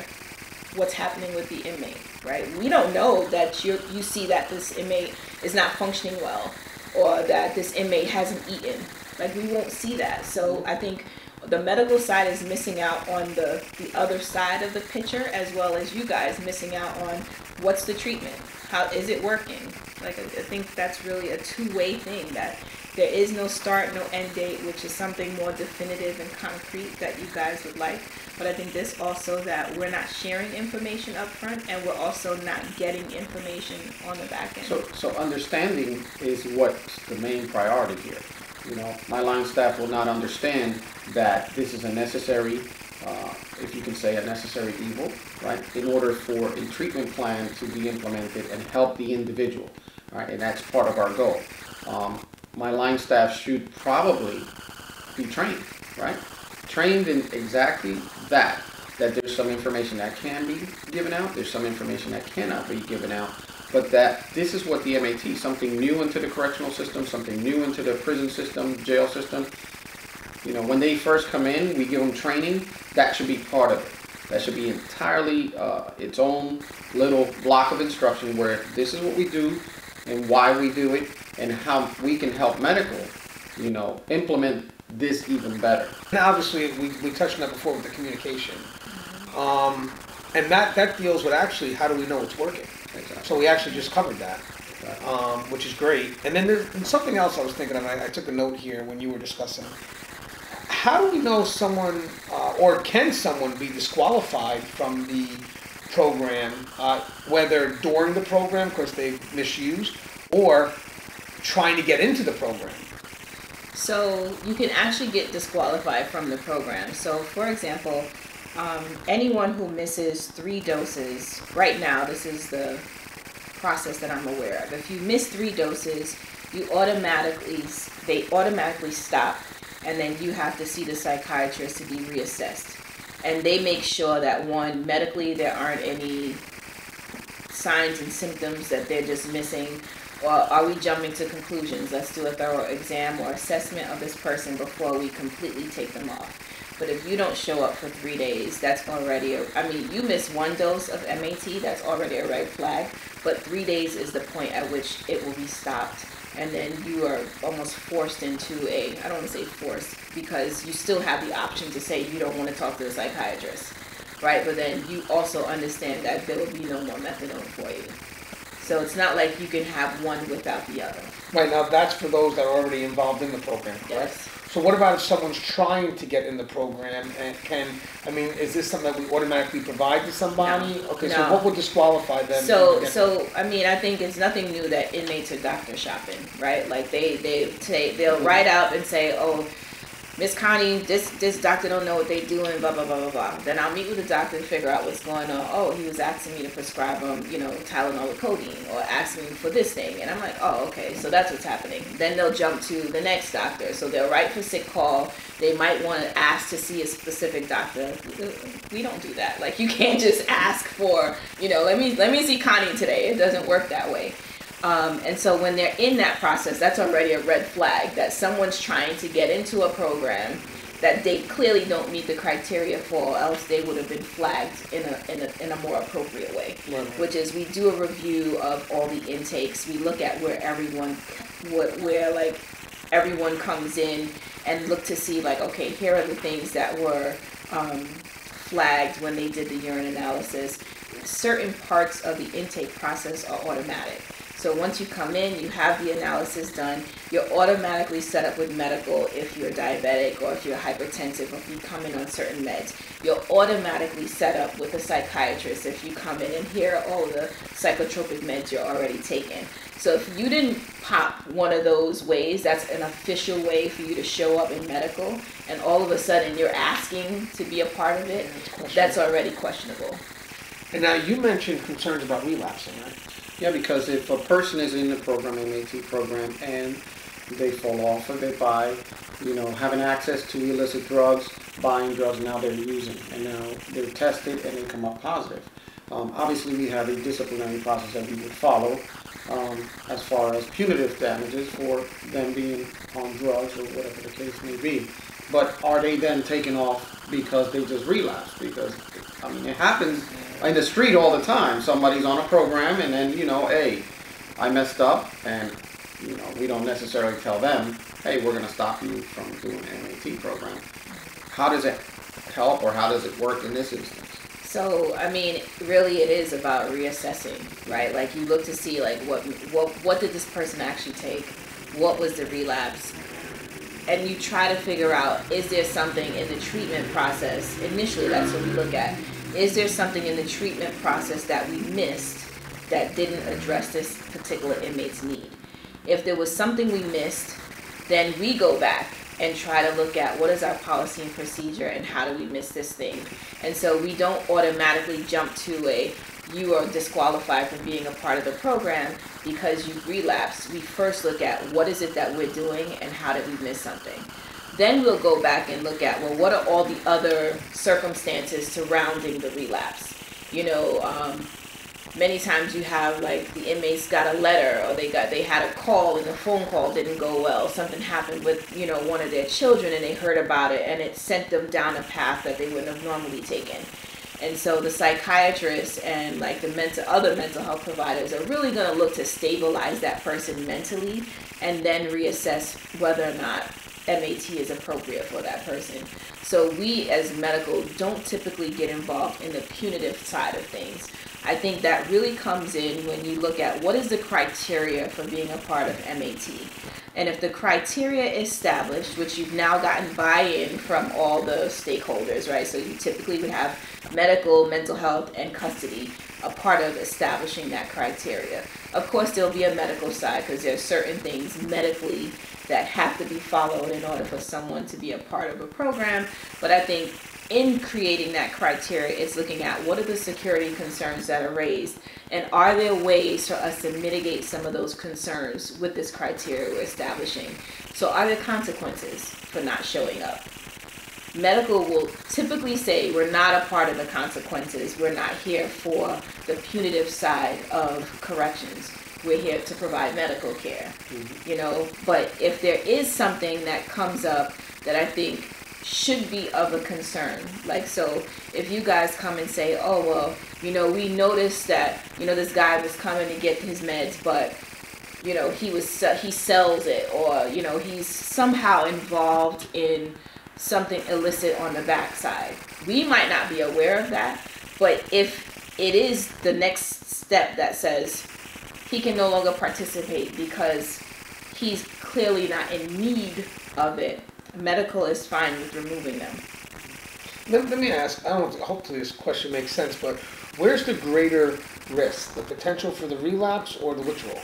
what's happening with the inmate right? We don't know that you you see that this inmate is not functioning well or that this inmate hasn't eaten. Like we won't see that. So I think the medical side is missing out on the, the other side of the picture as well as you guys missing out on what's the treatment how is it working like I, I think that's really a two-way thing that there is no start no end date which is something more definitive and concrete that you guys would like but I think this also that we're not sharing information up front and we're also not getting information on the back end So, so understanding is what's the main priority here. You know, my line staff will not understand that this is a necessary, uh, if you can say a necessary evil, right? In order for a treatment plan to be implemented and help the individual, right? And that's part of our goal. Um, my line staff should probably be trained, right? Trained in exactly that, that there's some information that can be given out, there's some information that cannot be given out, but that this is what the MAT, something new into the correctional system, something new into the prison system, jail system. You know, when they first come in, we give them training. That should be part of it. That should be entirely uh, its own little block of instruction where this is what we do and why we do it and how we can help medical, you know, implement this even better. And obviously, we, we touched on that before with the communication. Um, and that, that deals with actually how do we know it's working? So we actually just covered that, um, which is great. And then there's and something else I was thinking of. I, I took a note here when you were discussing. How do we know someone, uh, or can someone be disqualified from the program, uh, whether during the program because they misused, or trying to get into the program? So you can actually get disqualified from the program. So, for example, um, anyone who misses three doses, right now, this is the process that I'm aware of. If you miss three doses, you automatically, they automatically stop, and then you have to see the psychiatrist to be reassessed. and they make sure that one medically there aren't any signs and symptoms that they're just missing or are we jumping to conclusions? Let's do a thorough exam or assessment of this person before we completely take them off. But if you don't show up for three days that's already a, i mean you miss one dose of mat that's already a red flag but three days is the point at which it will be stopped and then you are almost forced into a i don't want to say forced because you still have the option to say you don't want to talk to the psychiatrist right? But then you also understand that there will be no more methadone for you. So it's not like you can have one without the other Right now, that's for those that are already involved in the program, correct? Yes. So what about if someone's trying to get in the program and can, I mean, is this something that we automatically provide to somebody? Okay, so No. what would disqualify them? So, so I mean, I think it's nothing new that inmates are doctor shopping, right? Like they they say they'll mm-hmm. write out and say, oh, Miss Connie, this this doctor don't know what they doing, blah blah blah blah blah. Then I'll meet with the doctor and figure out what's going on. Oh, he was asking me to prescribe him, you know, Tylenol with codeine, or asking me for this thing, and I'm like, oh, okay, so that's what's happening. Then they'll jump to the next doctor. So they'll write for sick call. They might want to ask to see a specific doctor. We don't do that. Like you can't just ask for, you know, let me let me see Connie today. It doesn't work that way. Um, and so when they're in that process, that's already a red flag that someone's trying to get into a program that they clearly don't meet the criteria for, or else they would have been flagged in a, in a, in a more appropriate way. Which is we do a review of all the intakes. We look at where everyone, where, where like everyone comes in and look to see like, okay, here are the things that were um, flagged when they did the urine analysis. Certain parts of the intake process are automatic. So once you come in, you have the analysis done, you're automatically set up with medical if you're diabetic or if you're hypertensive or if you come in on certain meds. You're automatically set up with a psychiatrist if you come in and here are all the psychotropic meds you're already taking. So if you didn't pop one of those ways, that's an official way for you to show up in medical, and all of a sudden you're asking to be a part of it, that's already questionable. And now you mentioned concerns about relapsing, right? Yeah, because if a person is in the program, MAT program, and they fall off of it by, you know, having access to illicit drugs, buying drugs, now they're using, and now they're tested and they come up positive. Um, obviously, we have a disciplinary process that we would follow um, as far as punitive damages for them being on drugs or whatever the case may be. But are they then taken off because they just relapse? Because, I mean, it happens in the street all the time. Somebody's on a program and then, you know, hey, I messed up and, you know, we don't necessarily tell them, hey, we're going to stop you from doing an MAT program. How does it help or how does it work in this instance? So I mean, really, it is about reassessing, right? Like you look to see like what what what did this person actually take? What was the relapse? And you try to figure out is there something in the treatment process? Initially, that's what we look at. Is there something in the treatment process that we missed that didn't address this particular inmate's need? If there was something we missed, then we go back and try to look at what is our policy and procedure and how do we miss this thing. And so we don't automatically jump to a you are disqualified from being a part of the program because you've relapsed. We first look at what is it that we're doing and how did we miss something. Then we'll go back and look at well, what are all the other circumstances surrounding the relapse? You know, um, many times you have like the inmates got a letter or they got they had a call and the phone call didn't go well something happened with you know one of their children and they heard about it and it sent them down a path that they wouldn't have normally taken and so the psychiatrists and like the mental other mental health providers are really going to look to stabilize that person mentally and then reassess whether or not MAT is appropriate for that person. So we as medical don't typically get involved in the punitive side of things. I think that really comes in when you look at what is the criteria for being a part of MAT. And if the criteria is established, which you've now gotten buy-in from all the stakeholders, right? So you typically would have medical, mental health, and custody a part of establishing that criteria. Of course, there'll be a medical side because there are certain things medically that have to be followed in order for someone to be a part of a program. But I think in creating that criteria, it's looking at what are the security concerns that are raised, and are there ways for us to mitigate some of those concerns with this criteria we're establishing? So, are there consequences for not showing up? medical will typically say we're not a part of the consequences. We're not here for the punitive side of corrections. We're here to provide medical care. Mm-hmm. You know, but if there is something that comes up that I think should be of a concern, like so, if you guys come and say, "Oh well, you know, we noticed that you know this guy was coming to get his meds, but you know he was he sells it, or you know he's somehow involved in." something illicit on the backside. We might not be aware of that, but if it is the next step that says he can no longer participate because he's clearly not in need of it, medical is fine with removing them. Let, let me ask, I don't know, hopefully this question makes sense, but where's the greater risk? The potential for the relapse or the withdrawal?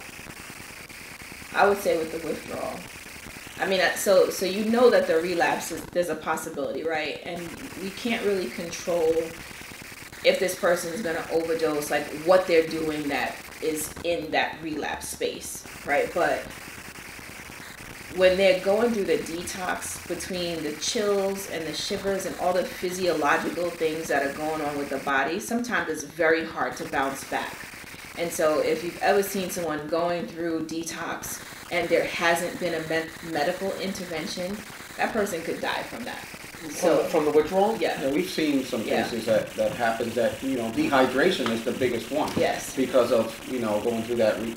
I would say with the withdrawal. I mean, uh, so so you know that the relapse is there's a possibility, right? And we can't really control if this person is going to overdose, like what they're doing that is in that relapse space, right? But when they're going through the detox between the chills and the shivers and all the physiological things that are going on with the body, sometimes it's very hard to bounce back. And so, if you've ever seen someone going through detox and there hasn't been a med- medical intervention, that person could die from that. So from, from the withdrawal? Yeah. Yeah, we've seen some Yeah. cases that, that happens that, you know, dehydration is the biggest one. Yes. Because of, you know, going through that re-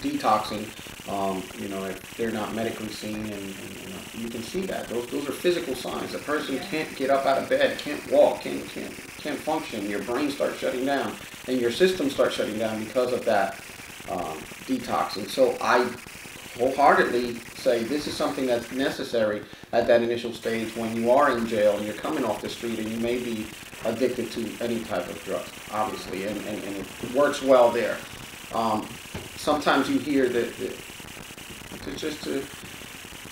detoxing, um, you know, if they're not medically seen and, and, you know, you can see that. Those, those are physical signs. The person can't get up out of bed, can't walk, can't, can't, can't function. Your brain starts shutting down and your system starts shutting down because of that, um, detoxing. So I wholeheartedly say this is something that's necessary at that initial stage when you are in jail and you're coming off the street and you may be addicted to any type of drug, obviously, and, and, and it works well there. Um, sometimes you hear that, that it's just the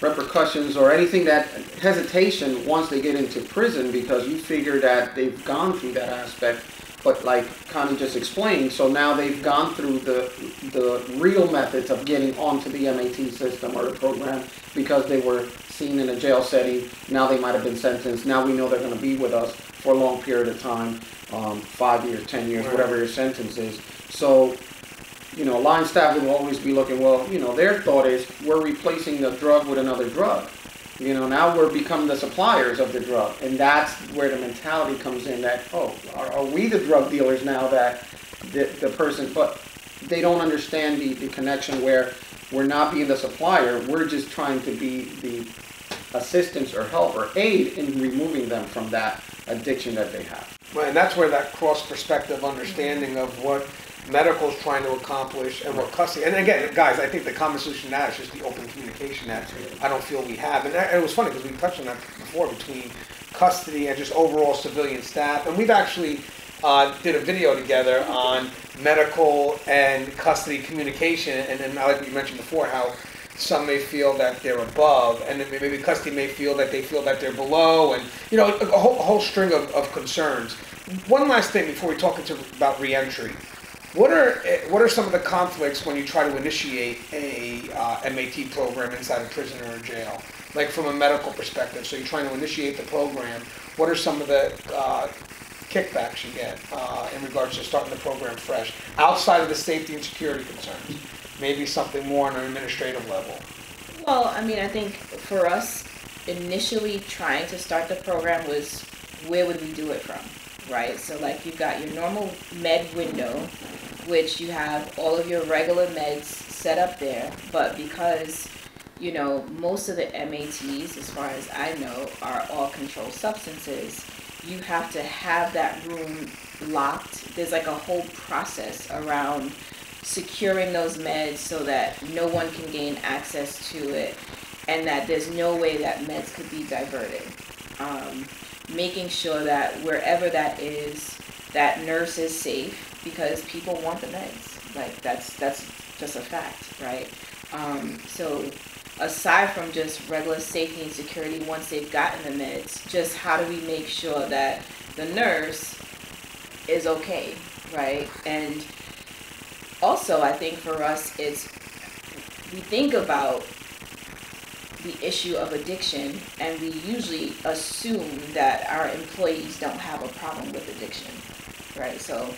repercussions or anything that hesitation once they get into prison because you figure that they've gone through that aspect but like Connie just explained, so now they've gone through the the real methods of getting onto the MAT system or the program because they were seen in a jail setting. Now they might have been sentenced. Now we know they're going to be with us for a long period of time, um, five years, ten years, whatever your sentence is. So, you know, line staff will always be looking. Well, you know, their thought is we're replacing the drug with another drug. You know, now we're becoming the suppliers of the drug, and that's where the mentality comes in. That oh, are, are we the drug dealers now? That the, the person, but they don't understand the, the connection where we're not being the supplier. We're just trying to be the assistance or help or aid in removing them from that addiction that they have. Right, and that's where that cross perspective understanding of what medical is trying to accomplish and what custody. And again, guys, I think the common solution now is just the open communication that I don't feel we have. And, it was funny because we touched on that before between custody and just overall civilian staff. And we've actually uh, did a video together on medical and custody communication. And then, like you mentioned before, how some may feel that they're above, and maybe custody may feel that they feel that they're below, and you know, a whole, a whole string of, of concerns. One last thing before we talk into, about reentry. What are eh, what are some of the conflicts when you try to initiate a uh, MAT program inside a prison or a jail? Like from a medical perspective, so you're trying to initiate the program. What are some of the uh, kickbacks you get uh, in regards to starting the program fresh, outside of the safety and security concerns? Maybe something more on an administrative level. Well, I mean, I think for us, initially trying to start the program was where would we do it from, right? So, like, you've got your normal med window, which you have all of your regular meds set up there, but because you know, most of the MATs, as far as I know, are all controlled substances. You have to have that room locked. There's like a whole process around securing those meds so that no one can gain access to it and that there's no way that meds could be diverted. Um, making sure that wherever that is, that nurse is safe because people want the meds. Like that's that's just a fact, right? Um, so aside from just regular safety and security, once they've gotten the meds, just how do we make sure that the nurse is okay, right? And also, I think for us, it's we think about the issue of addiction, and we usually assume that our employees don't have a problem with addiction, right? So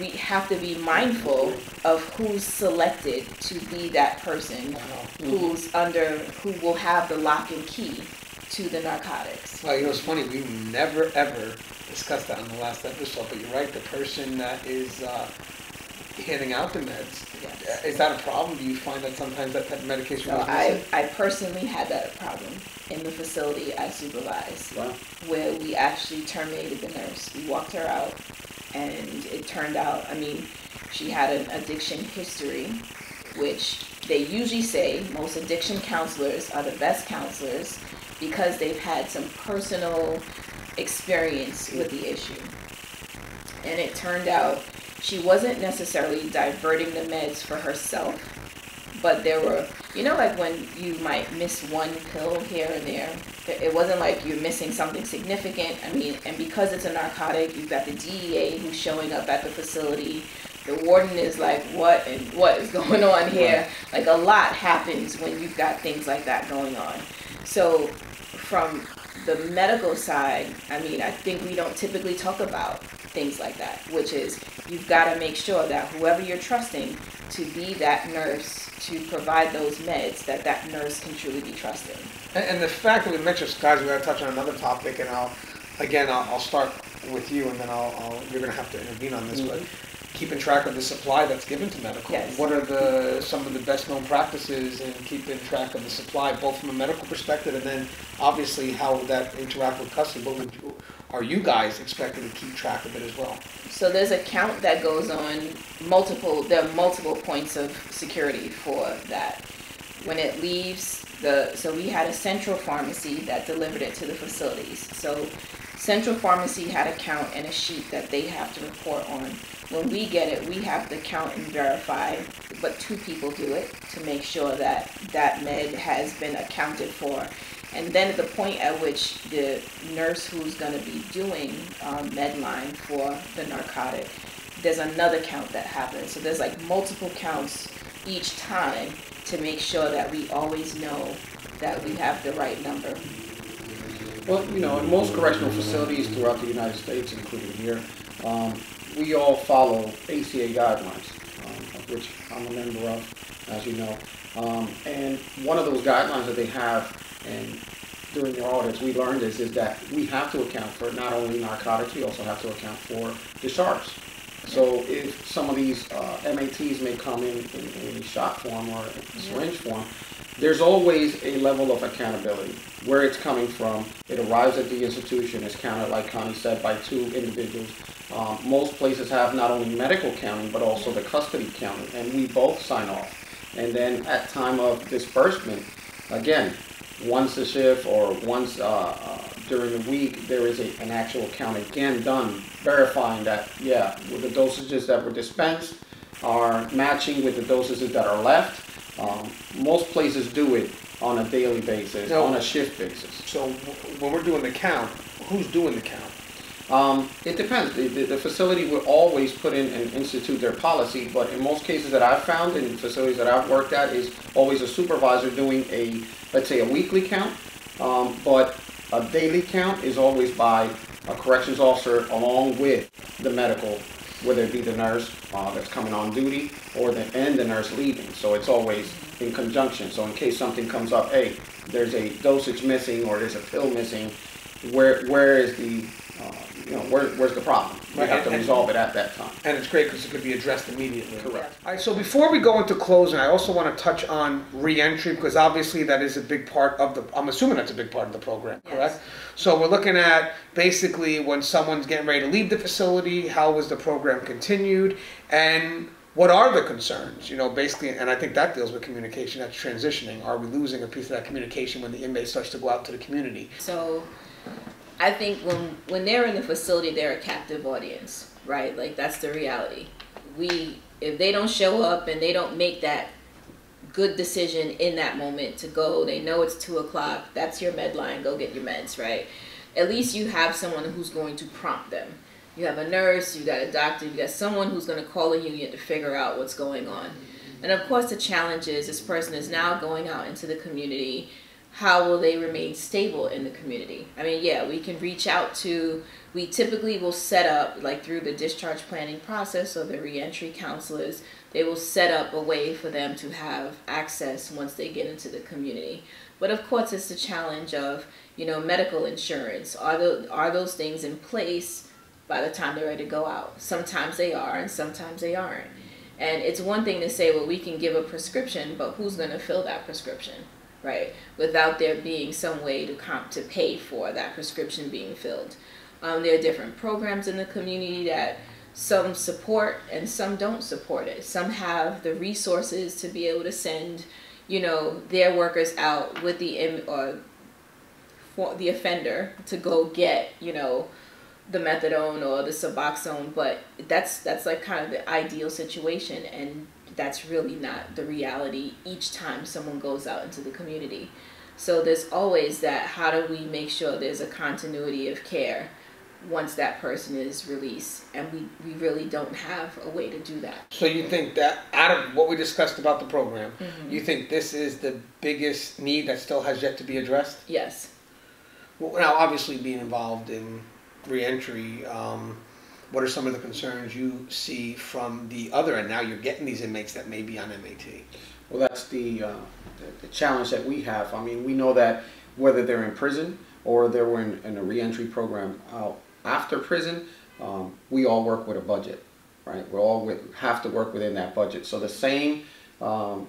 we have to be mindful of who's selected to be that person who's under, who will have the lock and key to the narcotics. Well, you know, it's funny, we never ever discussed that in the last episode, but you're right, the person that is uh, handing out the meds, Yes. is that a problem? Do you find that sometimes that type of medication So I. I personally had that problem in the facility I supervised. Wow. where we actually terminated the nurse. We walked her out, and it turned out, I mean, she had an addiction history, which they usually say most addiction counselors are the best counselors because they've had some personal experience with the issue. And it turned out she wasn't necessarily diverting the meds for herself, but there were, you know, like when you might miss one pill here and there. It wasn't like you're missing something significant. I mean, and because it's a narcotic, you've got the DEA who's showing up at the facility. The warden is like, what and what is going on here? Like a lot happens when you've got things like that going on. So, from the medical side, I mean, I think we don't typically talk about things like that, which is you've got to make sure that whoever you're trusting to be that nurse to provide those meds, that that nurse can truly be trusted. And, and the fact that we mentioned, guys, we got to touch on another topic, and I'll, again, I'll, I'll start with you, and then I'll, I'll you're going to have to intervene on this, but mm-hmm. Keeping track of the supply that's given to medical. Yes. What are the some of the best known practices in keeping track of the supply, both from a medical perspective, and then obviously how would that interact with customers? What would you, are you guys expected to keep track of it as well? So there's a count that goes on multiple, there are multiple points of security for that. When it leaves the, so we had a central pharmacy that delivered it to the facilities. So central pharmacy had a count and a sheet that they have to report on. When we get it, we have to count and verify, but two people do it to make sure that that med has been accounted for. And then at the point at which the nurse who's gonna be doing um, Medline for the narcotic, there's another count that happens. So there's like multiple counts each time to make sure that we always know that we have the right number. Well, you know, in most correctional facilities throughout the United States, including here, um, we all follow ACA guidelines, um, of which I'm a member of, as you know. Um, and one of those guidelines that they have, and during the audits we learned is, is that we have to account for not only narcotics, we also have to account for discharge. So if some of these uh, MATs may come in, in, in shot form or syringe form, there's always a level of accountability. Where it's coming from, it arrives at the institution, is counted, like Connie said, by two individuals. Um, most places have not only medical counting, but also the custody counting, and we both sign off. And then at time of disbursement, again, once a shift or once uh, uh, during the week, there is a, an actual count again done, verifying that, yeah, with the dosages that were dispensed are matching with the dosages that are left. Um, most places do it on a daily basis, No. on a shift basis. So w- when we're doing the count, who's doing the count? Um, it depends. The, the, the facility will always put in and institute their policy, but in most cases that I've found in facilities that I've worked at is always a supervisor doing a, let's say, a weekly count. Um, but a daily count is always by a corrections officer along with the medical, whether it be the nurse uh, that's coming on duty or the and the nurse leaving. So it's always in conjunction. So in case something comes up, hey, there's a dosage missing or there's a pill missing, where where is the uh, you know where, where's the problem? We Right, have to and- resolve it at that time. And it's great because it could be addressed immediately. Correct. All right, so before we go into closing, I also want to touch on reentry because obviously that is a big part of the, I'm assuming that's a big part of the program, Yes. correct? So we're looking at basically when someone's getting ready to leave the facility, how was the program continued? And what are the concerns? You know, basically, and I think that deals with communication, that's transitioning. Are we losing a piece of that communication when the inmate starts to go out to the community? So I think when when they're in the facility, they're a captive audience, right? Like that's the reality. We if they don't show up and they don't make that good decision in that moment to go, they know it's two o'clock. That's your med line. Go get your meds, right? At least you have someone who's going to prompt them. You have a nurse, you got a doctor, you got someone who's going to call a union to figure out what's going on. And of course, the challenge is this person is now going out into the community how will they remain stable in the community? I mean, yeah, we can reach out to, we typically will set up, like through the discharge planning process or the reentry counselors, they will set up a way for them to have access once they get into the community. But of course, it's the challenge of, you know, medical insurance. Are, the, are those things in place by the time they're ready to go out? Sometimes they are, and sometimes they aren't. And it's one thing to say, well, we can give a prescription, but who's going to fill that prescription? Right? Without there being some way to comp to pay for that prescription being filled. Um, there are different programs in the community that some support and some don't support it. Some have the resources to be able to send, you know, their workers out with the or for the offender to go get, you know, the methadone or the suboxone. But that's that's like kind of the ideal situation, and that's really not the reality each time someone goes out into the community. So there's always that how do we make sure there's a continuity of care once that person is released and we, we really don't have a way to do that. So you think that out of what we discussed about the program, mm-hmm. you think this is the biggest need that still has yet to be addressed? Yes. Well, now obviously being involved in reentry, um, what are some of the concerns you see from the other end? Now you're getting these inmates that may be on MAT. Well, that's the, uh, the, challenge that we have. I mean, we know that whether they're in prison or they're in, in a reentry program out after prison, um, we all work with a budget, right? We all with, have to work within that budget. So the same um,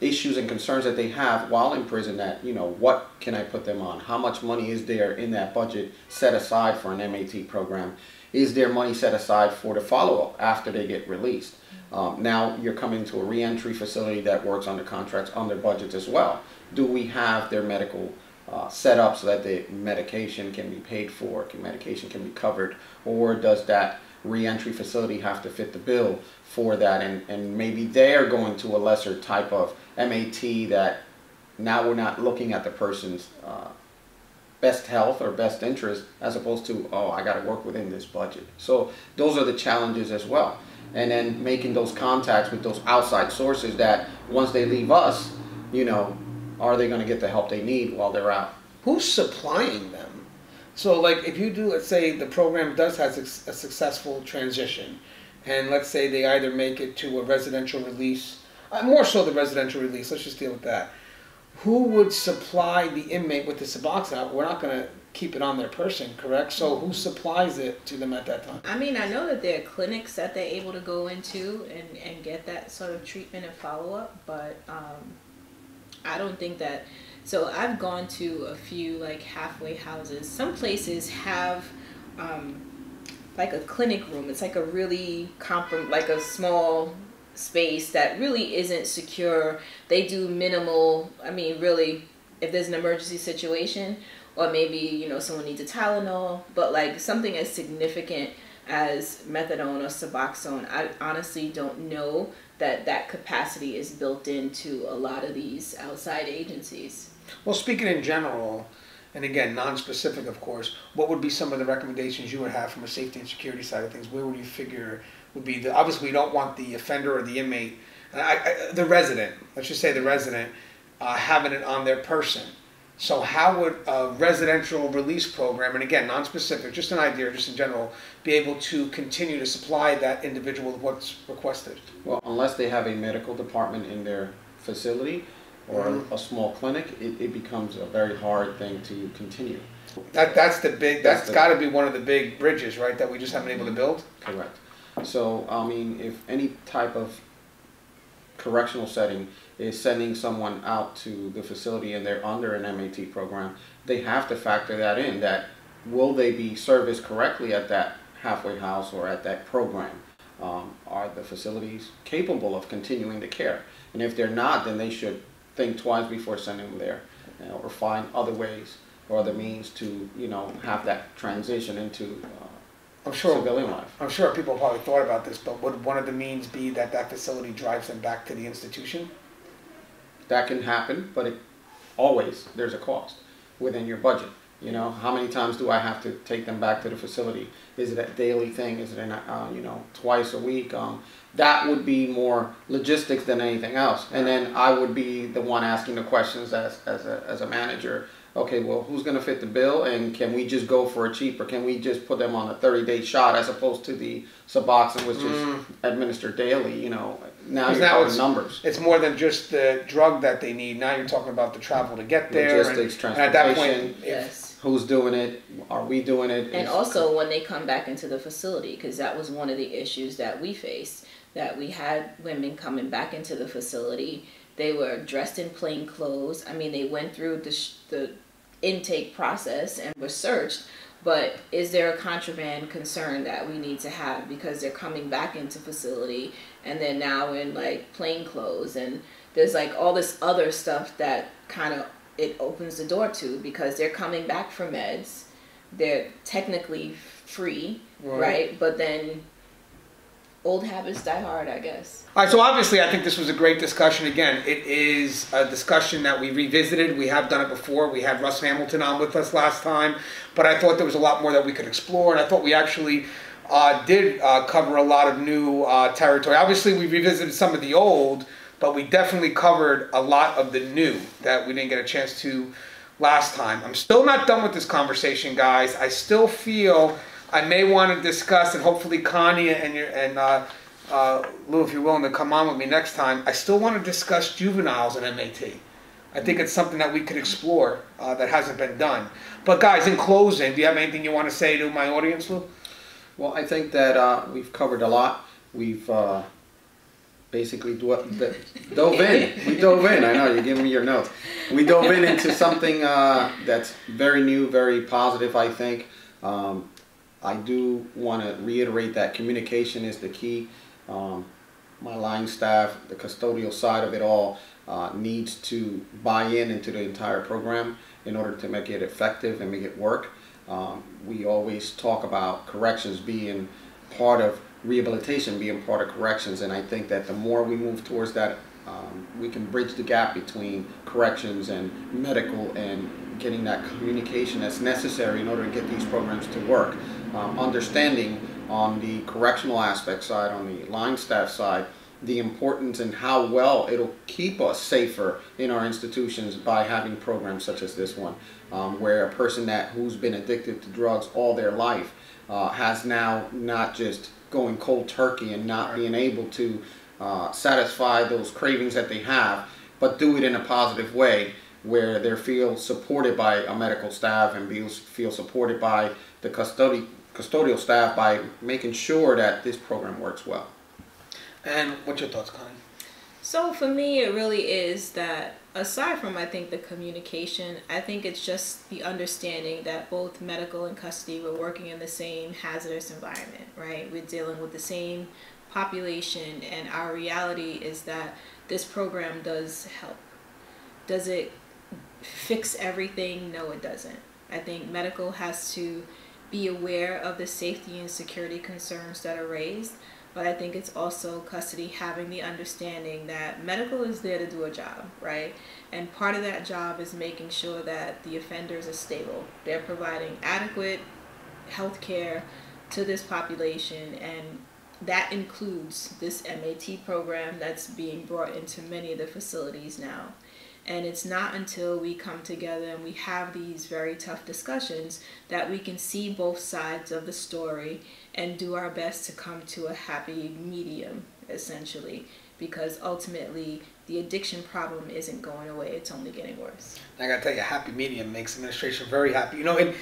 issues and concerns that they have while in prison that, you know, what can I put them on? How much money is there in that budget set aside for an MAT program? Is there money set aside for the follow-up after they get released? Um, now you're coming to a reentry facility that works under contracts, under budgets as well. Do we have their medical uh, set up so that the medication can be paid for, can medication can be covered, or does that reentry facility have to fit the bill for that? And, and maybe they're going to a lesser type of MAT that now we're not looking at the person's uh, best health or best interest as opposed to oh I got to work within this budget. So those are the challenges as well. And then making those contacts with those outside sources that once they leave us, you know, are they going to get the help they need while they're out? Who's supplying them? So like if you do let's say the program does have a successful transition and let's say they either make it to a residential release, uh, more so the residential release, let's just deal with that who would supply the inmate with the Suboxone? We're not going to keep it on their person, correct? So who supplies it to them at that time? I mean, I know that there are clinics that they're able to go into and, and get that sort of treatment and follow up, but um, I don't think that. So I've gone to a few like halfway houses. Some places have um, like a clinic room. It's like a really comp like a small space that really isn't secure. They do minimal, I mean, really, if there's an emergency situation, or maybe, you know, someone needs a Tylenol, but like something as significant as methadone or Suboxone, I honestly don't know that that capacity is built into a lot of these outside agencies. Well, speaking in general, and again, non-specific, of course, what would be some of the recommendations you would have from a safety and security side of things? Where would you figure would be the obviously we don't want the offender or the inmate, I, I, the resident. Let's just say the resident uh, having it on their person. So how would a residential release program, and again, non-specific, just an idea, just in general, be able to continue to supply that individual with what's requested? Well, unless they have a medical department in their facility or mm-hmm. a small clinic, it, it becomes a very hard thing to continue. That that's the big. that's, that's got to be one of the big bridges, right? That we just haven't been able to build. Correct. So, I mean, if any type of correctional setting is sending someone out to the facility and they're under an MAT program, they have to factor that in, that will they be serviced correctly at that halfway house or at that program? Um, are the facilities capable of continuing the care? And if they're not, then they should think twice before sending them there you know, or find other ways or other means to, you know, have that transition into I'm sure civilian life. I'm sure people probably thought about this, but would one of the means be that that facility drives them back to the institution? That can happen, but it always there's a cost within your budget. You know, how many times do I have to take them back to the facility? Is it a daily thing? Is it, an, uh, you know, twice a week? Um, that would be more logistics than anything else. And then I would be the one asking the questions as, as, a, as a manager. Okay, well, who's going to fit the bill? And can we just go for a cheaper? Can we just put them on a 30 day shot as opposed to the Suboxone, which is mm. administered daily? You know, now you're now talking it's, numbers. it's more than just the drug that they need. Now you're talking about the travel to get there. and- Logistics, and at that point, Yes. Who's doing it? Are we doing it? And Is- also when they come back into the facility, because that was one of the issues that we faced, that we had women coming back into the facility. They were dressed in plain clothes. I mean, they went through the, sh- the intake process and were searched. But is there a contraband concern that we need to have because they're coming back into facility and they're now in like plain clothes and there's like all this other stuff that kind of it opens the door to because they're coming back for meds they're technically free, Right. right? But then old habits die hard, I guess. All right, so obviously, I think this was a great discussion. Again, it is a discussion that we revisited. We have done it before. We had Russ Hamilton on with us last time, but I thought there was a lot more that we could explore, and I thought we actually uh, did uh, cover a lot of new uh, territory. Obviously, we revisited some of the old, but we definitely covered a lot of the new that we didn't get a chance to last time. I'm still not done with this conversation, guys. I still feel I may want to discuss, and hopefully Connie and your and uh, uh, Lou, if you're willing to come on with me next time, I still want to discuss juveniles and MAT. I think it's something that we could explore uh, that hasn't been done. But guys, in closing, do you have anything you want to say to my audience, Lou? Well, I think that uh, we've covered a lot. We've uh, basically dove in. We dove in. I know you're giving me your notes. We dove in into something uh, that's very new, very positive. I think. Um, I do want to reiterate that communication is the key. Um, my line staff, the custodial side of it all, uh, needs to buy in into the entire program in order to make it effective and make it work. Um, we always talk about corrections being part of rehabilitation, being part of corrections, and I think that the more we move towards that, um, we can bridge the gap between corrections and medical and getting that communication that's necessary in order to get these programs to work. Um, understanding on the correctional aspect side, on the line staff side, the importance and how well it'll keep us safer in our institutions by having programs such as this one, um, where a person that who's been addicted to drugs all their life uh, has now not just going cold turkey and not being able to uh, satisfy those cravings that they have, but do it in a positive way where they feel supported by a medical staff and feel, feel supported by the custodi- custodial staff by making sure that this program works well. And what's your thoughts, Connie? So for me, it really is that aside from I think the communication, I think it's just the understanding that both medical and custody were working in the same hazardous environment, right? We're dealing with the same population, and our reality is that this program does help. Does it fix everything? No, it doesn't. I think medical has to be aware of the safety and security concerns that are raised, but I think it's also custody having the understanding that medical is there to do a job, right? And part of that job is making sure that the offenders are stable. They're providing adequate health care to this population and that includes this MAT program that's being brought into many of the facilities now. And it's not until we come together and we have these very tough discussions that we can see both sides of the story and do our best to come to a happy medium, essentially. Because ultimately, the addiction problem isn't going away, it's only getting worse. I gotta tell you, happy medium makes administration very happy. You know, and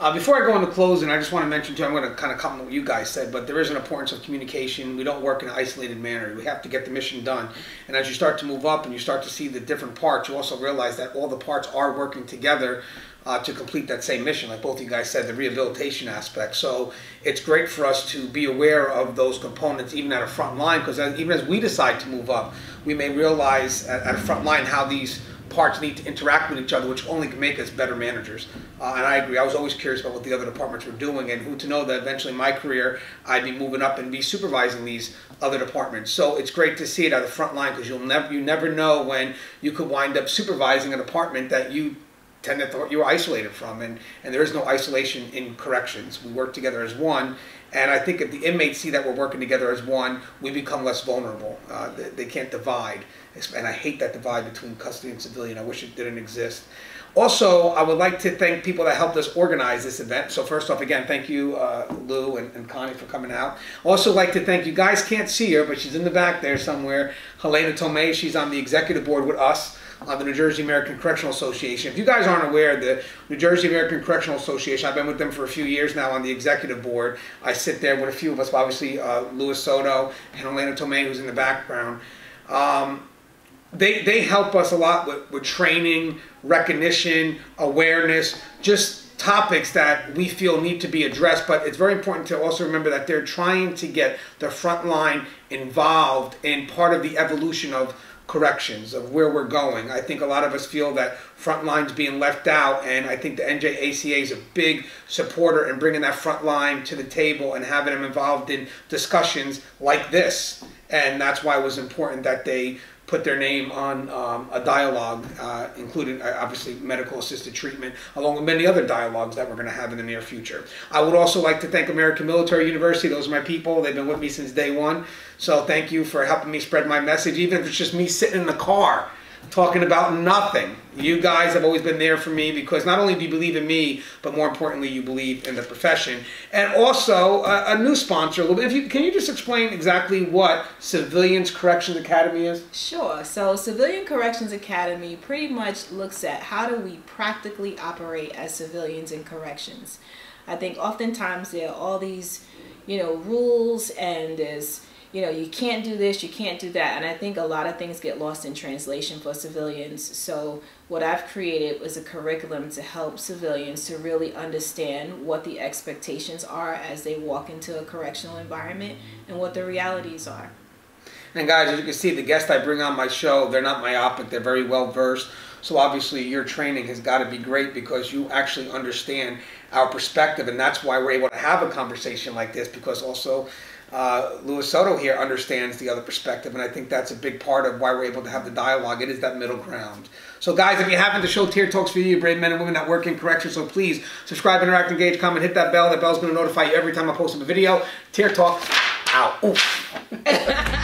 uh, before I go into closing, I just want to mention too. I'm going to kind of comment what you guys said, but there is an importance of communication. We don't work in an isolated manner. We have to get the mission done. And as you start to move up and you start to see the different parts, you also realize that all the parts are working together uh, to complete that same mission. Like both of you guys said, the rehabilitation aspect. So it's great for us to be aware of those components, even at a front line, because even as we decide to move up, we may realize at, at a front line how these parts need to interact with each other, which only can make us better managers. Uh, and I agree. I was always curious about what the other departments were doing, and who to know that eventually in my career I'd be moving up and be supervising these other departments. So it's great to see it at the front line because you'll never you never know when you could wind up supervising a department that you tend to thought you were isolated from, and, and there is no isolation in corrections. We work together as one, and I think if the inmates see that we're working together as one, we become less vulnerable. Uh, they, they can't divide, and I hate that divide between custody and civilian. I wish it didn't exist. Also, I would like to thank people that helped us organize this event. So first off, again, thank you, uh, Lou and, and, Connie, for coming out. Also, like to thank you guys. Can't see her, but she's in the back there somewhere. Helena Tomei. She's on the executive board with us on the New Jersey American Correctional Association. If you guys aren't aware, the New Jersey American Correctional Association, I've been with them for a few years now on the executive board. I sit there with a few of us, obviously uh, Luis Soto and Helena Tomei, who's in the background. Um, they, they help us a lot with, with training, recognition, awareness, just topics that we feel need to be addressed. But it's very important to also remember that they're trying to get the front line involved in part of the evolution of corrections of where we're going. I think a lot of us feel that front line's being left out, and I think the NJACA is a big supporter in bringing that front line to the table and having them involved in discussions like this. And that's why it was important that they put their name on um, a dialogue, uh, including uh, obviously medical assisted treatment, along with many other dialogues that we're going to have in the near future. I would also like to thank American Military University. Those are my people. They've been with me since day one. So thank you for helping me spread my message, even if it's just me sitting in the car talking about nothing. You guys have always been there for me because not only do you believe in me, but more importantly, you believe in the profession. And also, a, new sponsor. A little bit. If you can you just explain exactly what Civilians Corrections Academy is? Sure. So, Civilian Corrections Academy pretty much looks at how do we practically operate as civilians in corrections. I think oftentimes there are all these, you know, rules and there's you know, you can't do this, you can't do that. And I think a lot of things get lost in translation for civilians. So what I've created was a curriculum to help civilians to really understand what the expectations are as they walk into a correctional environment and what the realities are. And guys, as you can see, the guests I bring on my show, they're not myopic, they're very well versed. So obviously your training has got to be great because you actually understand our perspective and that's why we're able to have a conversation like this because also uh, Luis Soto here understands the other perspective, and I think that's a big part of why we're able to have the dialogue. It is that middle ground. So, guys, if you haven't, the show Tier Talks for you, brave men and women that work in correction. So please subscribe, interact, engage, comment, hit that bell. That bell's going to notify you every time I post up a video. Tier Talk out.